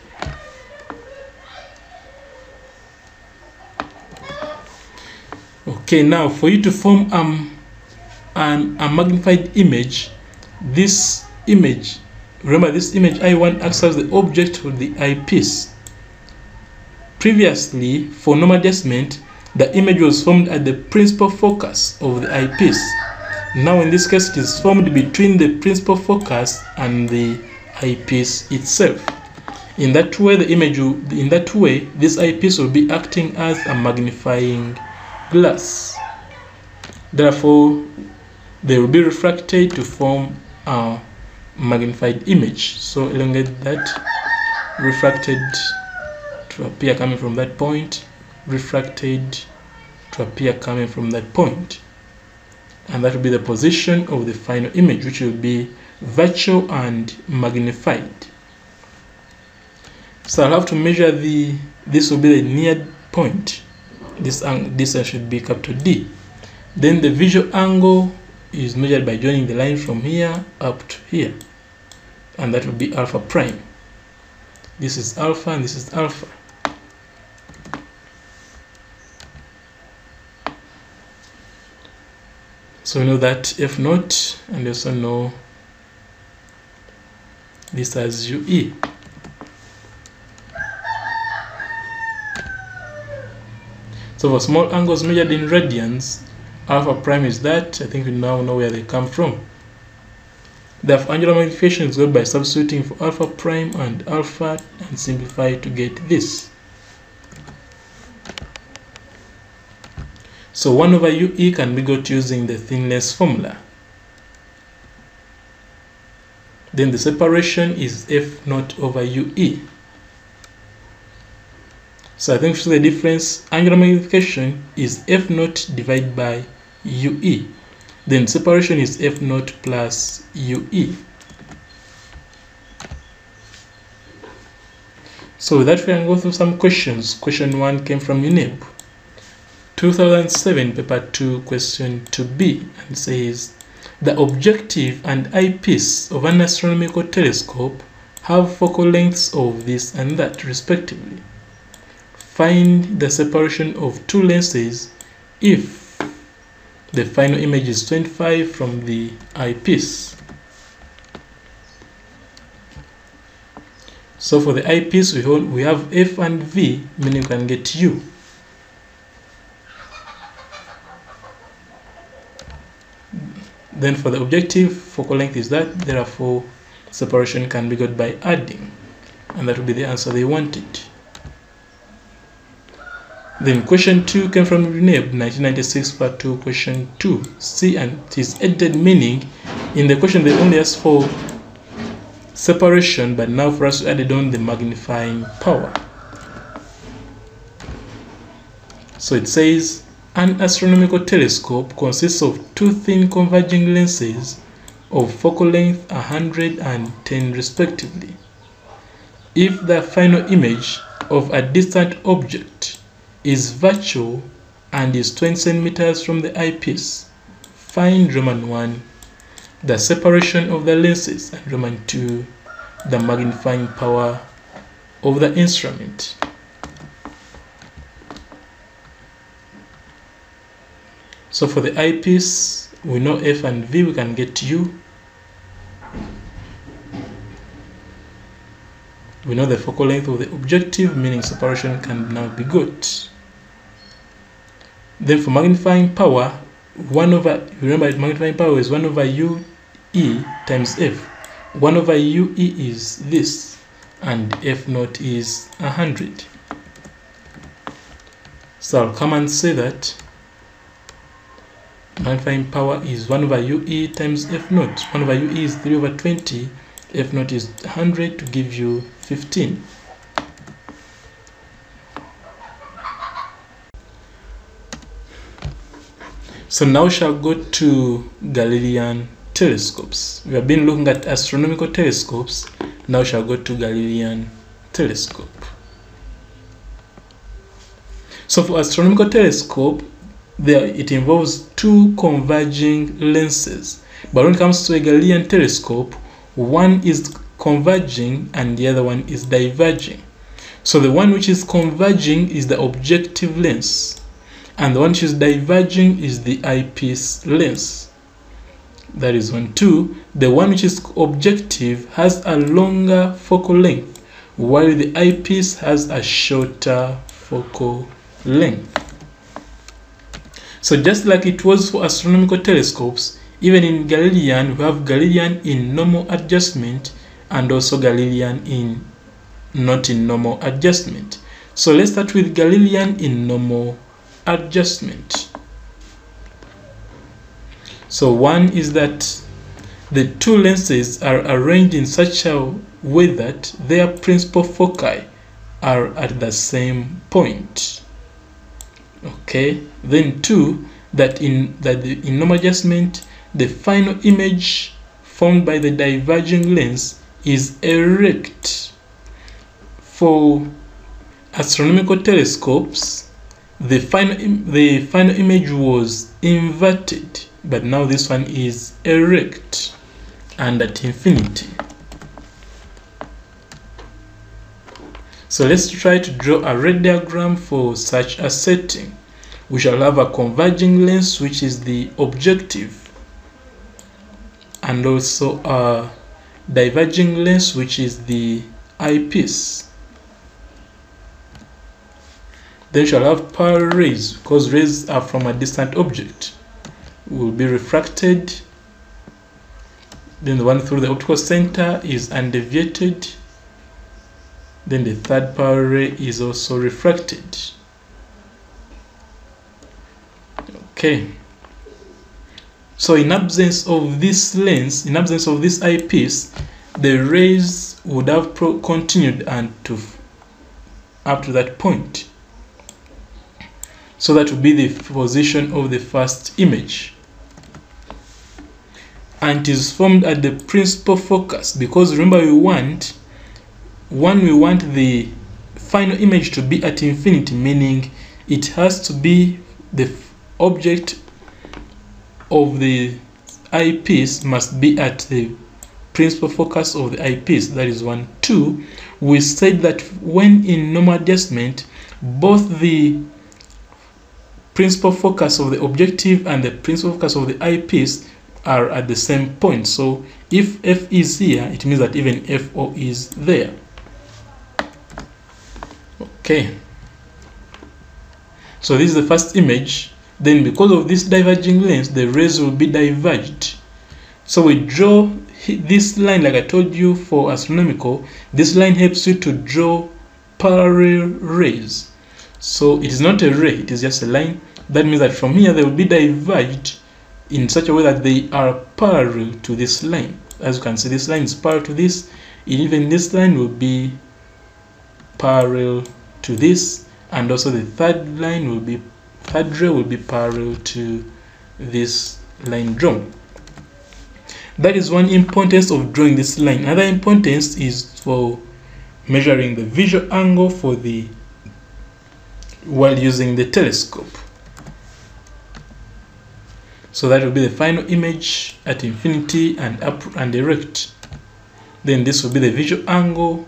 Okay, now for you to form um, an, a magnified image, this image, remember this image I1 acts as the object of the eyepiece. Previously, for normal adjustment, the image was formed at the principal focus of the eyepiece. Now in this case, it is formed between the principal focus and the eyepiece itself. In that way, the image will, in that way, this eyepiece will be acting as a magnifying glass. Therefore, they will be refracted to form a magnified image. So elongate that, refracted to appear coming from that point, refracted to appear coming from that point. And that will be the position of the final image, which will be virtual and magnified. So I'll have to measure the, this will be the near point. This distance should be capital D. Then the visual angle is measured by joining the line from here up to here. And that will be alpha prime. This is alpha and this is alpha. So we know that F naught and we also know this as UE. So for small angles measured in radians, alpha prime is that. I think we now know where they come from. Therefore, angular magnification is got by substituting for alpha prime and alpha and simplify to get this. So 1 over UE can be got using the thin lens formula. then the separation is f naught over ue. So I think the difference, angular magnification is f naught divided by ue. Then separation is f naught plus ue. So that, we can go through some questions. Question 1 came from UNEB. 2007 paper 2 question 2b and says the objective and eyepiece of an astronomical telescope have focal lengths of this and that respectively. Find the separation of two lenses if the final image is 25 from the eyepiece. So for the eyepiece, we, hold, we have F and V, meaning we can get U. Then for the objective, focal length is that, therefore separation can be got by adding. And that will be the answer they wanted. Then question 2 came from UNEB 1996 part 2 question 2 see and it is added meaning. In the question they only asked for separation but now for us to add on the magnifying power. So it says an astronomical telescope consists of two thin converging lenses of focal length 110 respectively. If the final image of a distant object is virtual and is 20 centimeters from the eyepiece find roman 1 the separation of the lenses and Roman 2 the magnifying power of the instrument. So for the eyepiece, we know F and V, we can get U. We know the focal length of the objective, meaning separation can now be good. Then for magnifying power, 1 over, remember magnifying power is 1 over u e times f. 1 over ue is this, and f naught is 100. So I'll come and say that magnifying power is 1 over ue times f naught. 1 over ue is 3 over 20, f naught is 100 to give you 15. So now we shall go to Galilean telescopes. We have been looking at astronomical telescopes. Now we shall go to Galilean telescope. So for astronomical telescope, there it involves two converging lenses. But when it comes to a Galilean telescope, one is converging and the other one is diverging. So the one which is converging is the objective lens and the one which is diverging is the eyepiece lens. That is one two the one which is objective has a longer focal length while the eyepiece has a shorter focal length. So just like it was for astronomical telescopes even in Galilean we have Galilean in normal adjustment and also Galilean in not in normal adjustment. So let's start with Galilean in normal adjustment. So one is that the two lenses are arranged in such a way that their principal foci are at the same point. Okay, then two that in that the, in normal adjustment the final image formed by the diverging lens is erect. For astronomical telescopes, the final the final image was inverted but now this one is erect and at infinity. So let's try to draw a red diagram for such a setting. We shall have a converging lens which is the objective and also a diverging lens which is the eyepiece then shall have power rays because rays are from a distant object will be refracted. Then the one through the optical center is undeviated. Then the third power ray is also refracted. Okay. So in absence of this lens in absence of this eyepiece the rays would have continued and to up to that point so that would be the position of the first image. And it is formed at the principal focus because remember we want one we want the final image to be at infinity meaning it has to be the object of the eyepiece must be at the principal focus of the eyepiece that is one. Two we said that when in normal adjustment both the principal focus of the objective and the principal focus of the eyepiece are at the same point. So if f is here it means that even fo is there. Okay. So this is the first image. Then because of this diverging lens the rays will be diverged. So we draw this line like i told you for astronomical. This line helps you to draw parallel rays so it is not a ray it is just a line. That means that from here they will be diverged in such a way that they are parallel to this line. As you can see this line is parallel to this even this line will be parallel to this and also the third line will be third ray will be parallel to this line drawn. That is one importance of drawing this line. Another importance is for measuring the visual angle for the while using the telescope. So that will be the final image at infinity and up and erect. Then this will be the visual angle.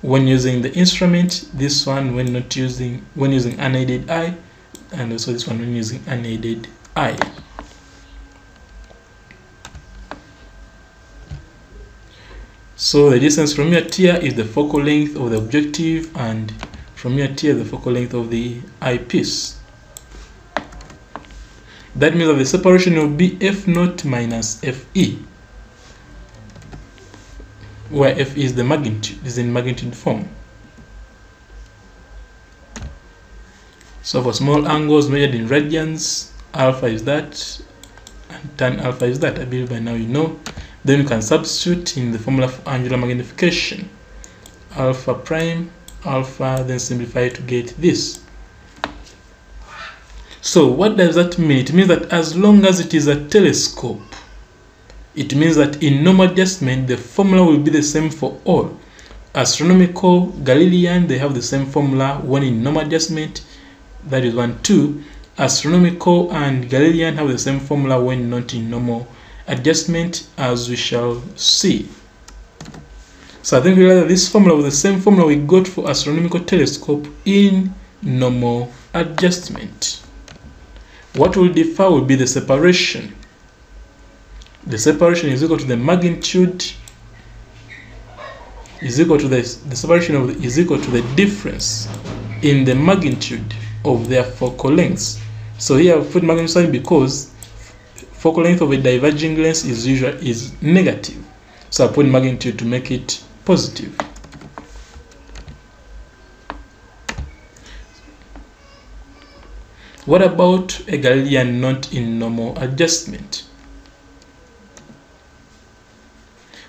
When using the instrument this one when not using when using unaided eye and also this one when using unaided eye. So the distance from your to is the focal length of the objective and from here here the focal length of the eyepiece that means that the separation will be f naught minus fe where f is the magnitude, is in magnitude form. So for small angles measured in radians, alpha is that, and tan alpha is that. I believe by now you know. Then you can substitute in the formula for angular magnification. Alpha prime, alpha, then simplify to get this. So what does that mean? It means that as long as it is a telescope, it means that in normal adjustment, the formula will be the same for all. Astronomical, Galilean, they have the same formula when in normal adjustment, that is 1, 2. Astronomical and Galilean have the same formula when not in normal adjustment, as we shall see. So I think this formula was the same formula we got for astronomical telescope in normal adjustment. What will differ will be the separation the separation is equal to the magnitude is equal to the, the separation of the, is equal to the difference in the magnitude of their focal lengths. So here I've put magnitude sign because focal length of a diverging lens is usual is negative. So I put magnitude to make it positive. What about a Galilean not in normal adjustment?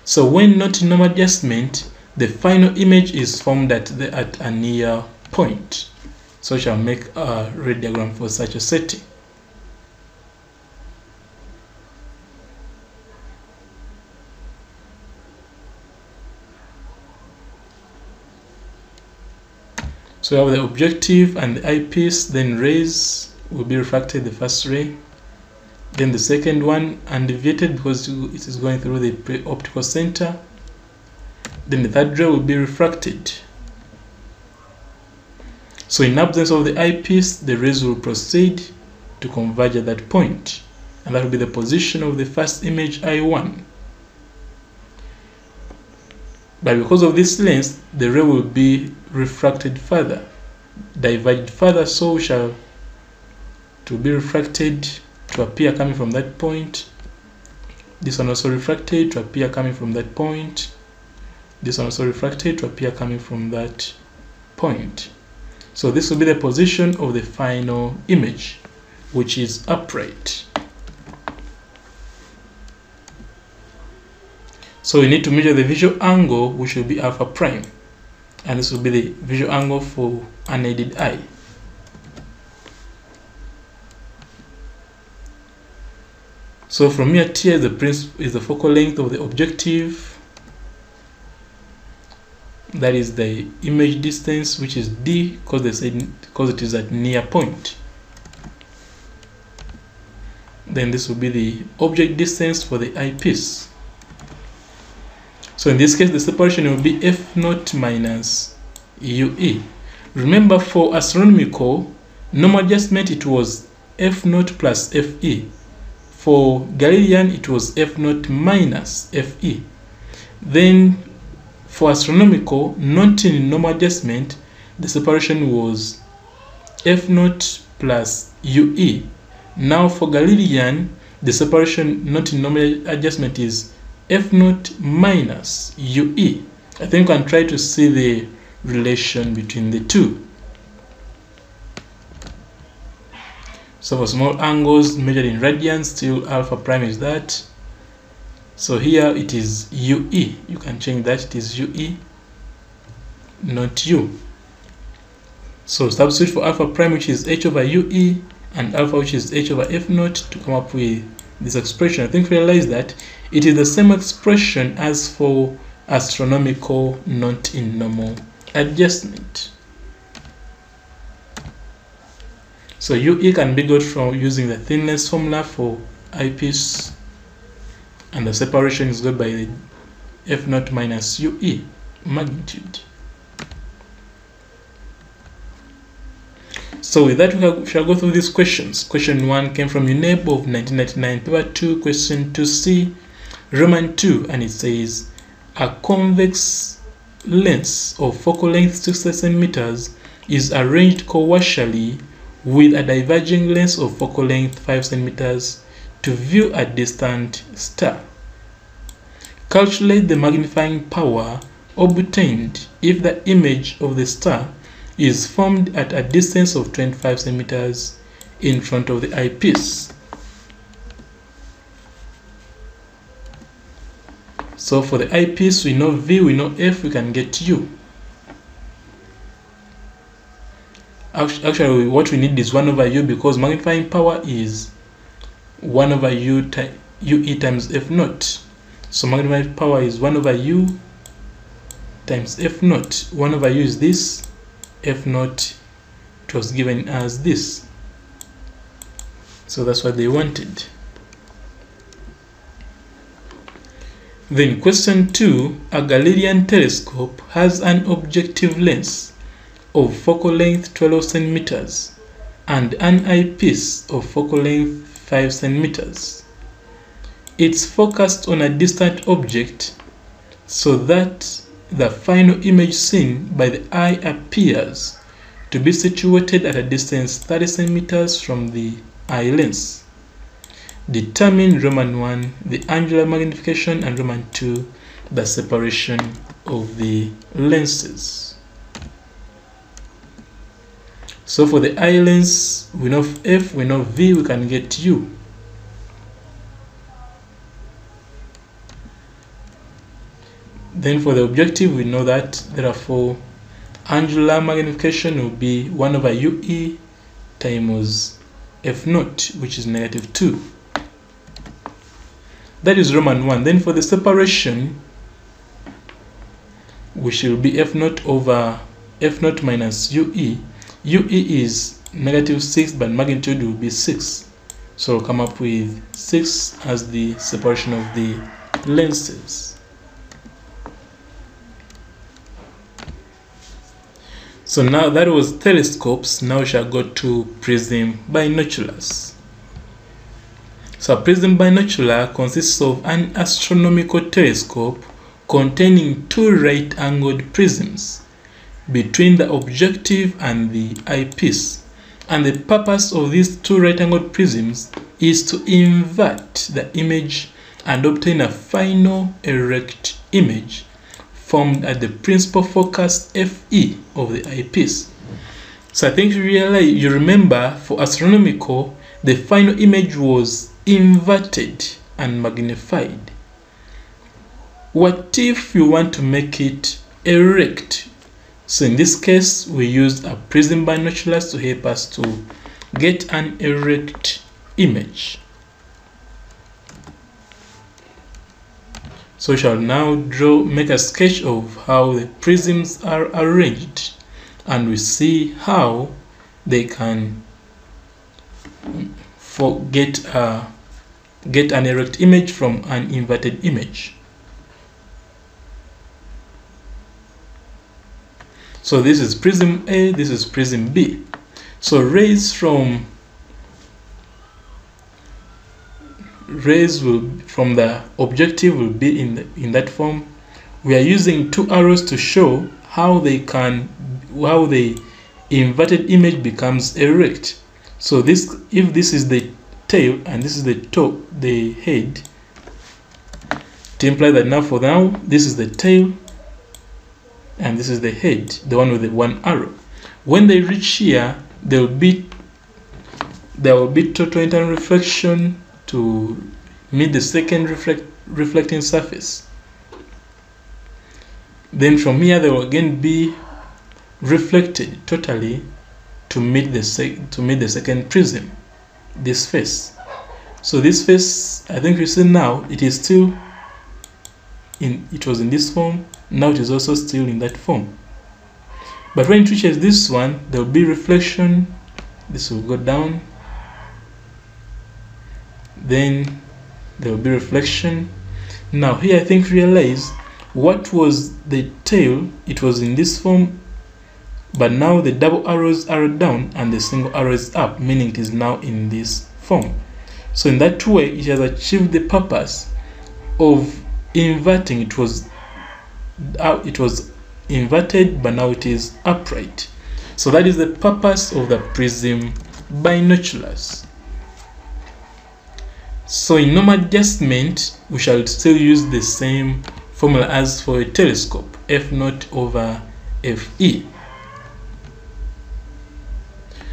So when not in normal adjustment, the final image is formed at, the, at a near point. So I shall make a ray diagram for such a setting. So we have the objective and the eyepiece, then rays will be refracted the first ray, then the second one undeviated because it is going through the optical center. Then the third ray will be refracted. So in absence of the eyepiece the rays will proceed to converge at that point and that will be the position of the first image I1 but because of this lens the ray will be refracted further. Diverged further so shall to be refracted to appear coming from that point. This one also refracted to appear coming from that point. This one also refracted to appear coming from that point. So this will be the position of the final image which is upright. So we need to measure the visual angle, which will be alpha prime. And this will be the visual angle for unaided eye. So from here here, the principal is the focal length of the objective. That is the image distance, which is d, because they said because it is at near point. Then this will be the object distance for the eyepiece. So in this case, the separation will be f naught minus ue. Remember for astronomical, normal adjustment it was f naught plus fe. For Galilean, it was f naught minus fe. Then for astronomical, not in normal adjustment, the separation was f naught plus ue. Now for Galilean, the separation not in normal adjustment is f naught minus ue. I think I can try to see the relation between the two. So for small angles measured in radians, still alpha prime is that. So here it is ue. You can change that. It is ue, not u. So substitute for alpha prime, which is h over ue, and alpha, which is h over f naught, to come up with this expression. I think realize that it is the same expression as for astronomical not in normal adjustment. So UE can be got from using the thin lens formula for eyepiece and the separation is got by the F naught minus UE magnitude. So with that, we shall go through these questions. Question 1 came from UNEB of 1999, paper 2, question 2C Roman 2 and it says a convex lens of focal length 60 centimeters is arranged coaxially with a diverging lens of focal length 5 centimeters to view a distant star. Calculate the magnifying power obtained if the image of the star is formed at a distance of 25 centimeters in front of the eyepiece. So for the eyepiece, we know V, we know F, we can get U. Actually, what we need is 1 over U because magnifying power is 1 over U UE times F naught. So magnifying power is 1 over U times F naught. 1 over U is this, F naught it was given as this. So that's what they wanted. Then question 2, a Galilean telescope has an objective lens of focal length 12 centimeters and an eyepiece of focal length 5 centimeters. It's focused on a distant object so that the final image seen by the eye appears to be situated at a distance 30 centimeters from the eye lens. Determine Roman 1, the angular magnification, and Roman 2, the separation of the lenses. So for the eye lens, we know F, we know V, we can get U. Then for the objective, we know that therefore angular magnification will be 1 over UE times F naught, which is negative 2. That is Roman 1. Then for the separation, we shall be F naught over F naught minus UE. UE is negative 6, but magnitude will be 6. So we'll come up with 6 as the separation of the lenses. So now that was telescopes, now we shall go to prism binoculars. So a prism binocular consists of an astronomical telescope containing two right-angled prisms between the objective and the eyepiece. And the purpose of these two right-angled prisms is to invert the image and obtain a final erect image formed at the principal focus FE of the eyepiece. So I think you realize, you remember for astronomical, the final image was inverted and magnified. what if you want to make it erect so in this case we use a prism binoculars to help us to get an erect image so we shall now draw make a sketch of how the prisms are arranged and we see how they can for get a get an erect image from an inverted image. So this is prism A this is prism B. So rays from rays will from the objective will be in the, in that form. We are using two arrows to show how they can how the inverted image becomes erect. So this if this is the tail and this is the top the head to imply that now for now this is the tail and this is the head the one with the one arrow. When they reach here there will be there will be total internal reflection to meet the second reflect, reflecting surface. Then from here they will again be reflected totally to meet the sec to meet the second prism this face. So this face i think you see now it is still in it was in this form now it is also still in that form. But when it reaches this one there will be reflection. This will go down then there will be reflection. Now here i think realize what was the tail. It was in this form but now the double arrows are down and the single arrow is up meaning it is now in this form. So in that way it has achieved the purpose of inverting. It was uh, it was inverted but now it is upright. So that is the purpose of the prism binoculars so in normal adjustment we shall still use the same formula as for a telescope f naught over fe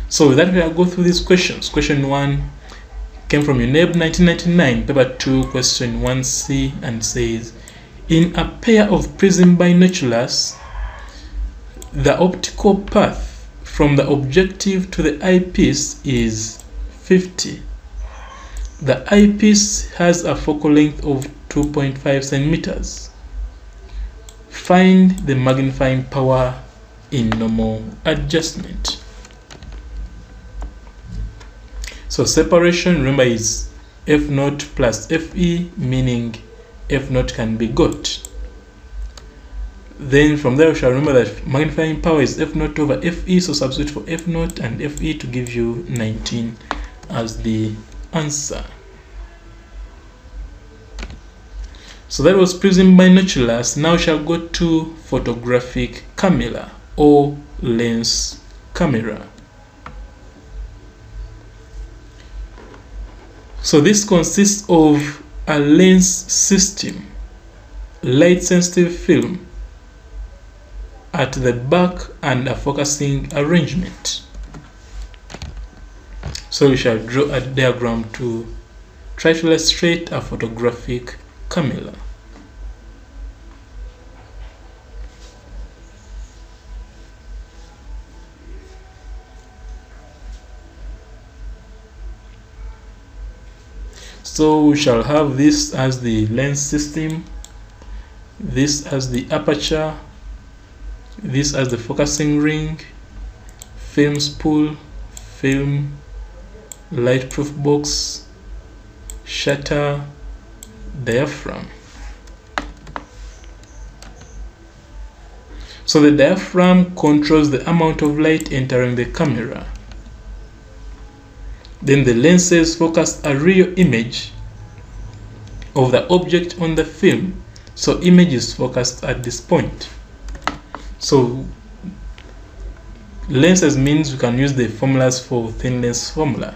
so with that, we'll go through these questions. Question 1 came from UNEB 1999, paper 2, question 1c, and says, in a pair of prism binoculars, the optical path from the objective to the eyepiece is 50. The eyepiece has a focal length of 2.5 centimeters. Find the magnifying power in normal adjustment. So separation, remember, is f naught plus fe, meaning f naught can be got. Then from there, we shall remember that magnifying power is f naught over fe, so substitute for f naught and fe to give you 19 as the answer. So that was prism binoculars. Now shall go to photographic camera or lens camera. So this consists of a lens system, light sensitive film at the back and a focusing arrangement. So we shall draw a diagram to try to illustrate a photographic camera. so we shall have this as the lens system this as the aperture this as the focusing ring film spool film light proof box shutter diaphragm so the diaphragm controls the amount of light entering the camera then the lenses focus a real image of the object on the film. So image is focused at this point. So lenses means we can use the formulas for thin lens formula.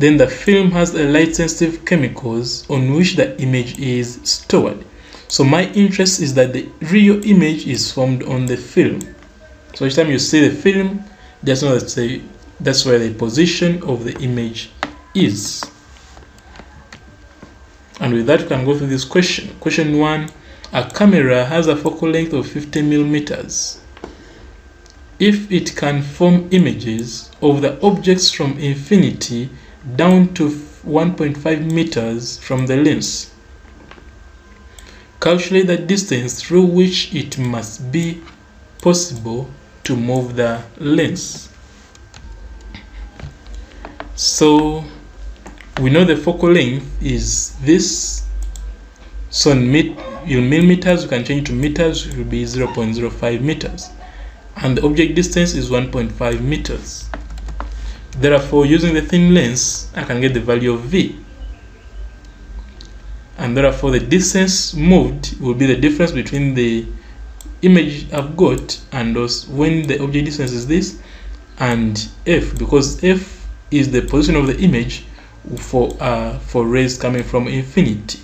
Then the film has a light sensitive chemicals on which the image is stored. So my interest is that the real image is formed on the film. So each time you see the film, just know that that's where the position of the image is. And with that, we can go through this question. Question one, a camera has a focal length of 50 millimeters. If it can form images of the objects from infinity down to 1.5 meters from the lens, calculate the distance through which it must be possible to move the lens. So we know the focal length is this. So in, mit, in millimeters you can change to meters it will be 0.05 meters. And the object distance is 1.5 meters therefore using the thin lens I can get the value of V and therefore the distance moved will be the difference between the image I've got and when the object distance is this and F because F is the position of the image for uh, for rays coming from infinity.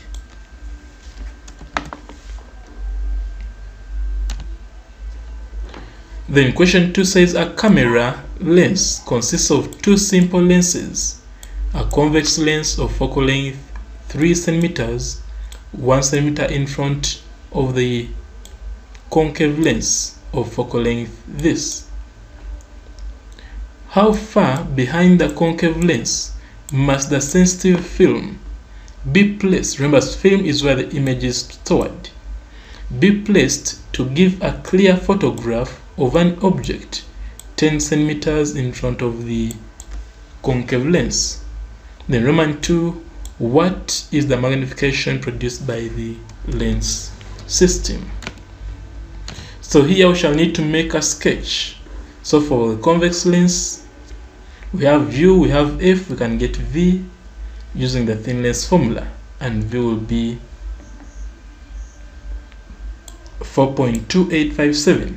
Then question 2 says a camera lens consists of two simple lenses, a convex lens of focal length 3 centimeters, 1 centimeter in front of the concave lens of focal length this. How far behind the concave lens must the sensitive film be placed, remember film is where the image is stored, be placed to give a clear photograph of an object 10 centimeters in front of the concave lens. Then Roman 2, what is the magnification produced by the lens system? So here we shall need to make a sketch. So for the convex lens, we have view we have f we can get v using the thin lens formula and v will be 4.2857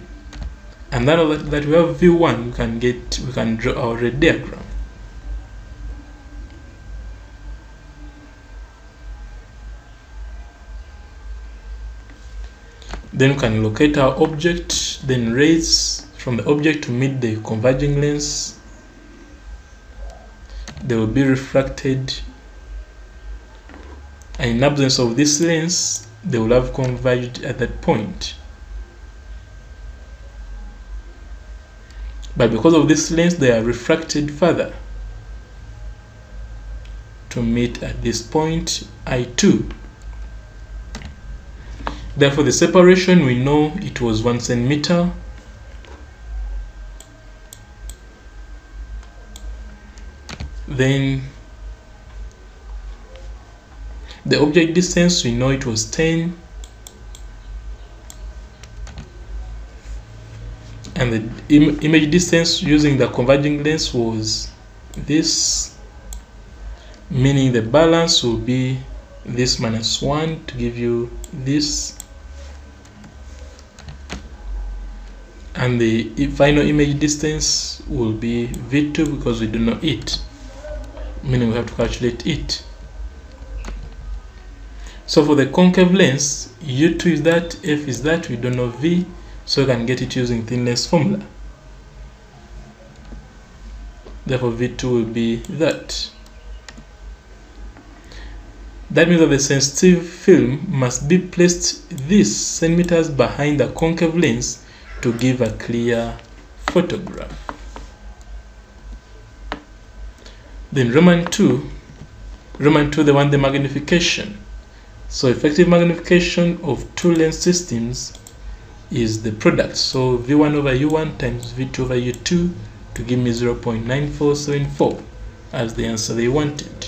and that, that we have v1 we can get we can draw our ray diagram. Then we can locate our object then rays from the object to meet the converging lens. They will be refracted. And in absence of this lens they will have converged at that point but because of this lens they are refracted further. To meet at this point I2 therefore the separation we know it was one centimeter. Then the object distance we know it was 10 and the Im image distance using the converging lens was this meaning the balance will be this minus 1 to give you this and the final image distance will be v2 because we do not know it meaning we have to calculate it. So for the concave lens, U2 is that, F is that, we don't know V, so you can get it using thin lens formula. Therefore V2 will be that. That means that the sensitive film must be placed this centimeters behind the concave lens to give a clear photograph. Then Roman 2, Roman 2 they want the magnification. So effective magnification of two lens systems is the product. So V1 over U1 times V2 over U2 to give me 0.9474 as the answer they wanted.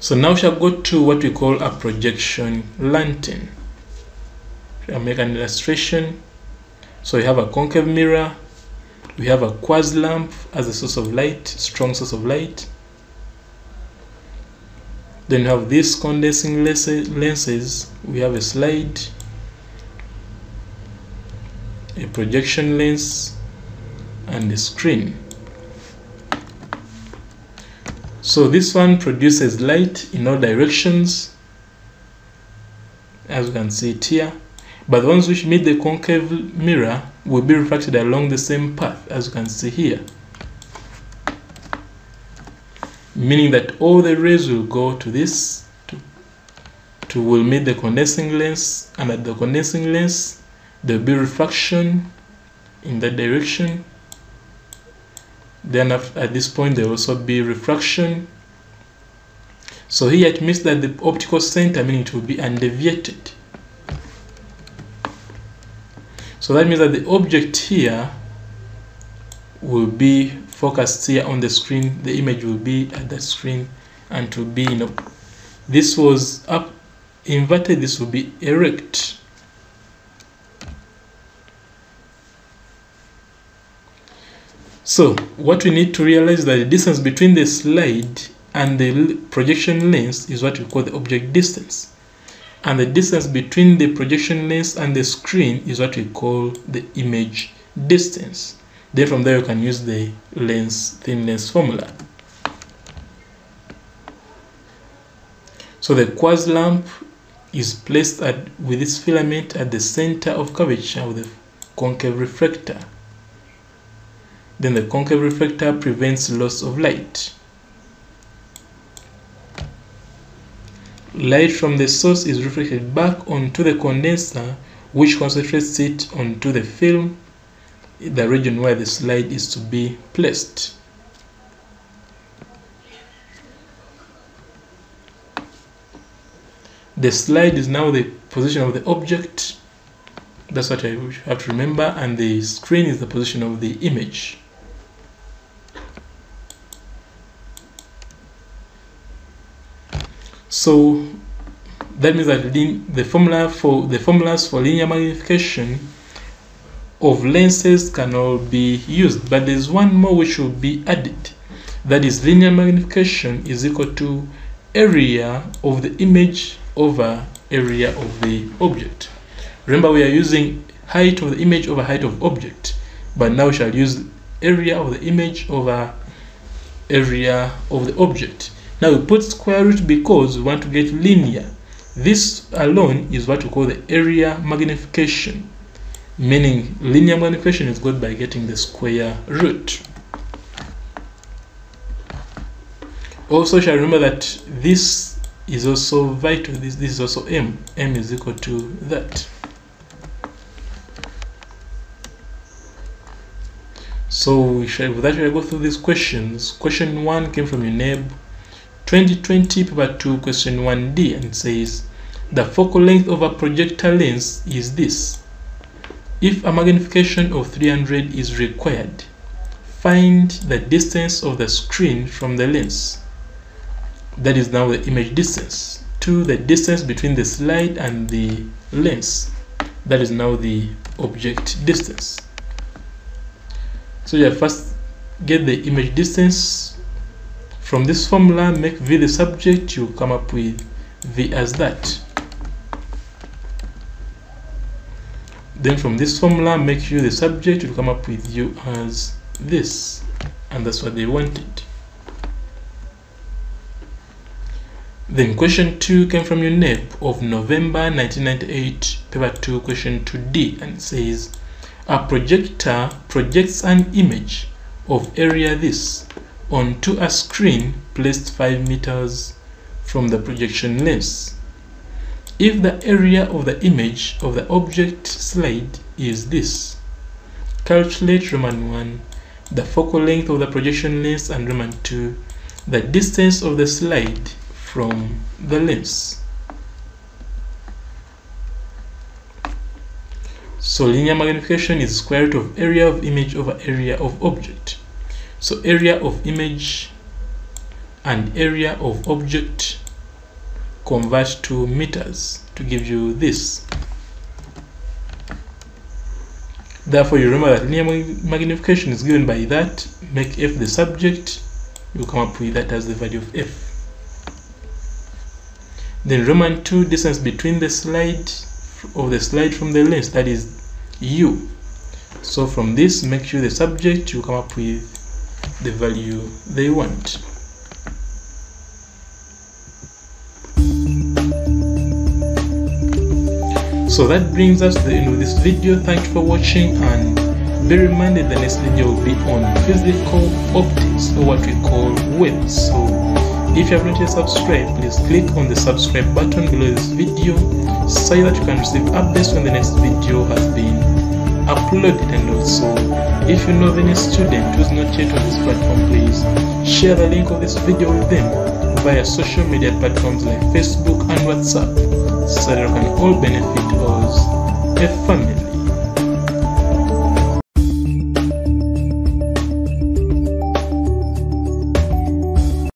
So now we shall go to what we call a projection lantern. I'll make an illustration. So we have a concave mirror, we have a quartz lamp as a source of light, strong source of light. Then we have these condensing lenses, we have a slide, a projection lens, and a screen. So this one produces light in all directions, as you can see it here. But the ones which meet the concave mirror will be refracted along the same path as you can see here meaning that all the rays will go to this to, to will meet the condensing lens and at the condensing lens there will be refraction in that direction. Then at this point there will also be refraction. So here it means that the optical center meaning it will be undeviated. So that means that the object here will be focused here on the screen the image will be at the screen and to be you know. This was up inverted this will be erect. So what we need to realize that the distance between the slide and the projection lens is what we call the object distance. And the distance between the projection lens and the screen is what we call the image distance then from there you can use the lens thin lens formula. So the quartz lamp is placed at with its filament at the center of curvature of the concave reflector. Then the concave reflector prevents loss of light. Light from the source is reflected back onto the condenser which concentrates it onto the film the region where the slide is to be placed. The slide is now the position of the object. That's what I have to remember. And the screen is the position of the image. So that means that the formula for the formulas for linear magnification of lenses can all be used but there's one more which will be added. That is linear magnification is equal to area of the image over area of the object. Remember we are using height of the image over height of object but now we shall use area of the image over area of the object. Now we put square root because we want to get linear. This alone is what we call the area magnification meaning linear magnification is good by getting the square root. Also shall remember that this is also vital, this, this is also m, m is equal to that. So we shall, with that we go through these questions. Question 1 came from UNEB 2020 paper 2 question 1d and says the focal length of a projector lens is this if a magnification of 300 is required, find the distance of the screen from the lens. That is now the image distance to the distance between the slide and the lens. That is now the object distance. So you first get the image distance from this formula, make V the subject, you come up with V as that. Then from this formula make you the subject will come up with you as this. And that's what they wanted. Then question 2 came from your UNEB of November 1998 paper 2 question 2d and says a projector projects an image of area this onto a screen placed 5 meters from the projection lens if the area of the image of the object slide is this, calculate Roman 1 the focal length of the projection lens and Roman 2 the distance of the slide from the lens. So linear magnification is square root of area of image over area of object. So area of image and area of object convert to meters to give you this. Therefore you remember that linear magnification is given by that. Make f the subject. You come up with that as the value of f. Then roman 2 distance between the slide of the slide from the lens that is u. So from this make sure the subject you come up with the value they want so that brings us to the end of this video. Thank you for watching and be reminded the next video will be on physical optics or what we call waves so if you have not yet subscribed please click on the subscribe button below this video so that you can receive updates when the next video has been uploaded. And also if you know of any student who's not yet on this platform please share the link of this video with them via social media platforms like facebook and whatsapp so that we can all benefit as a family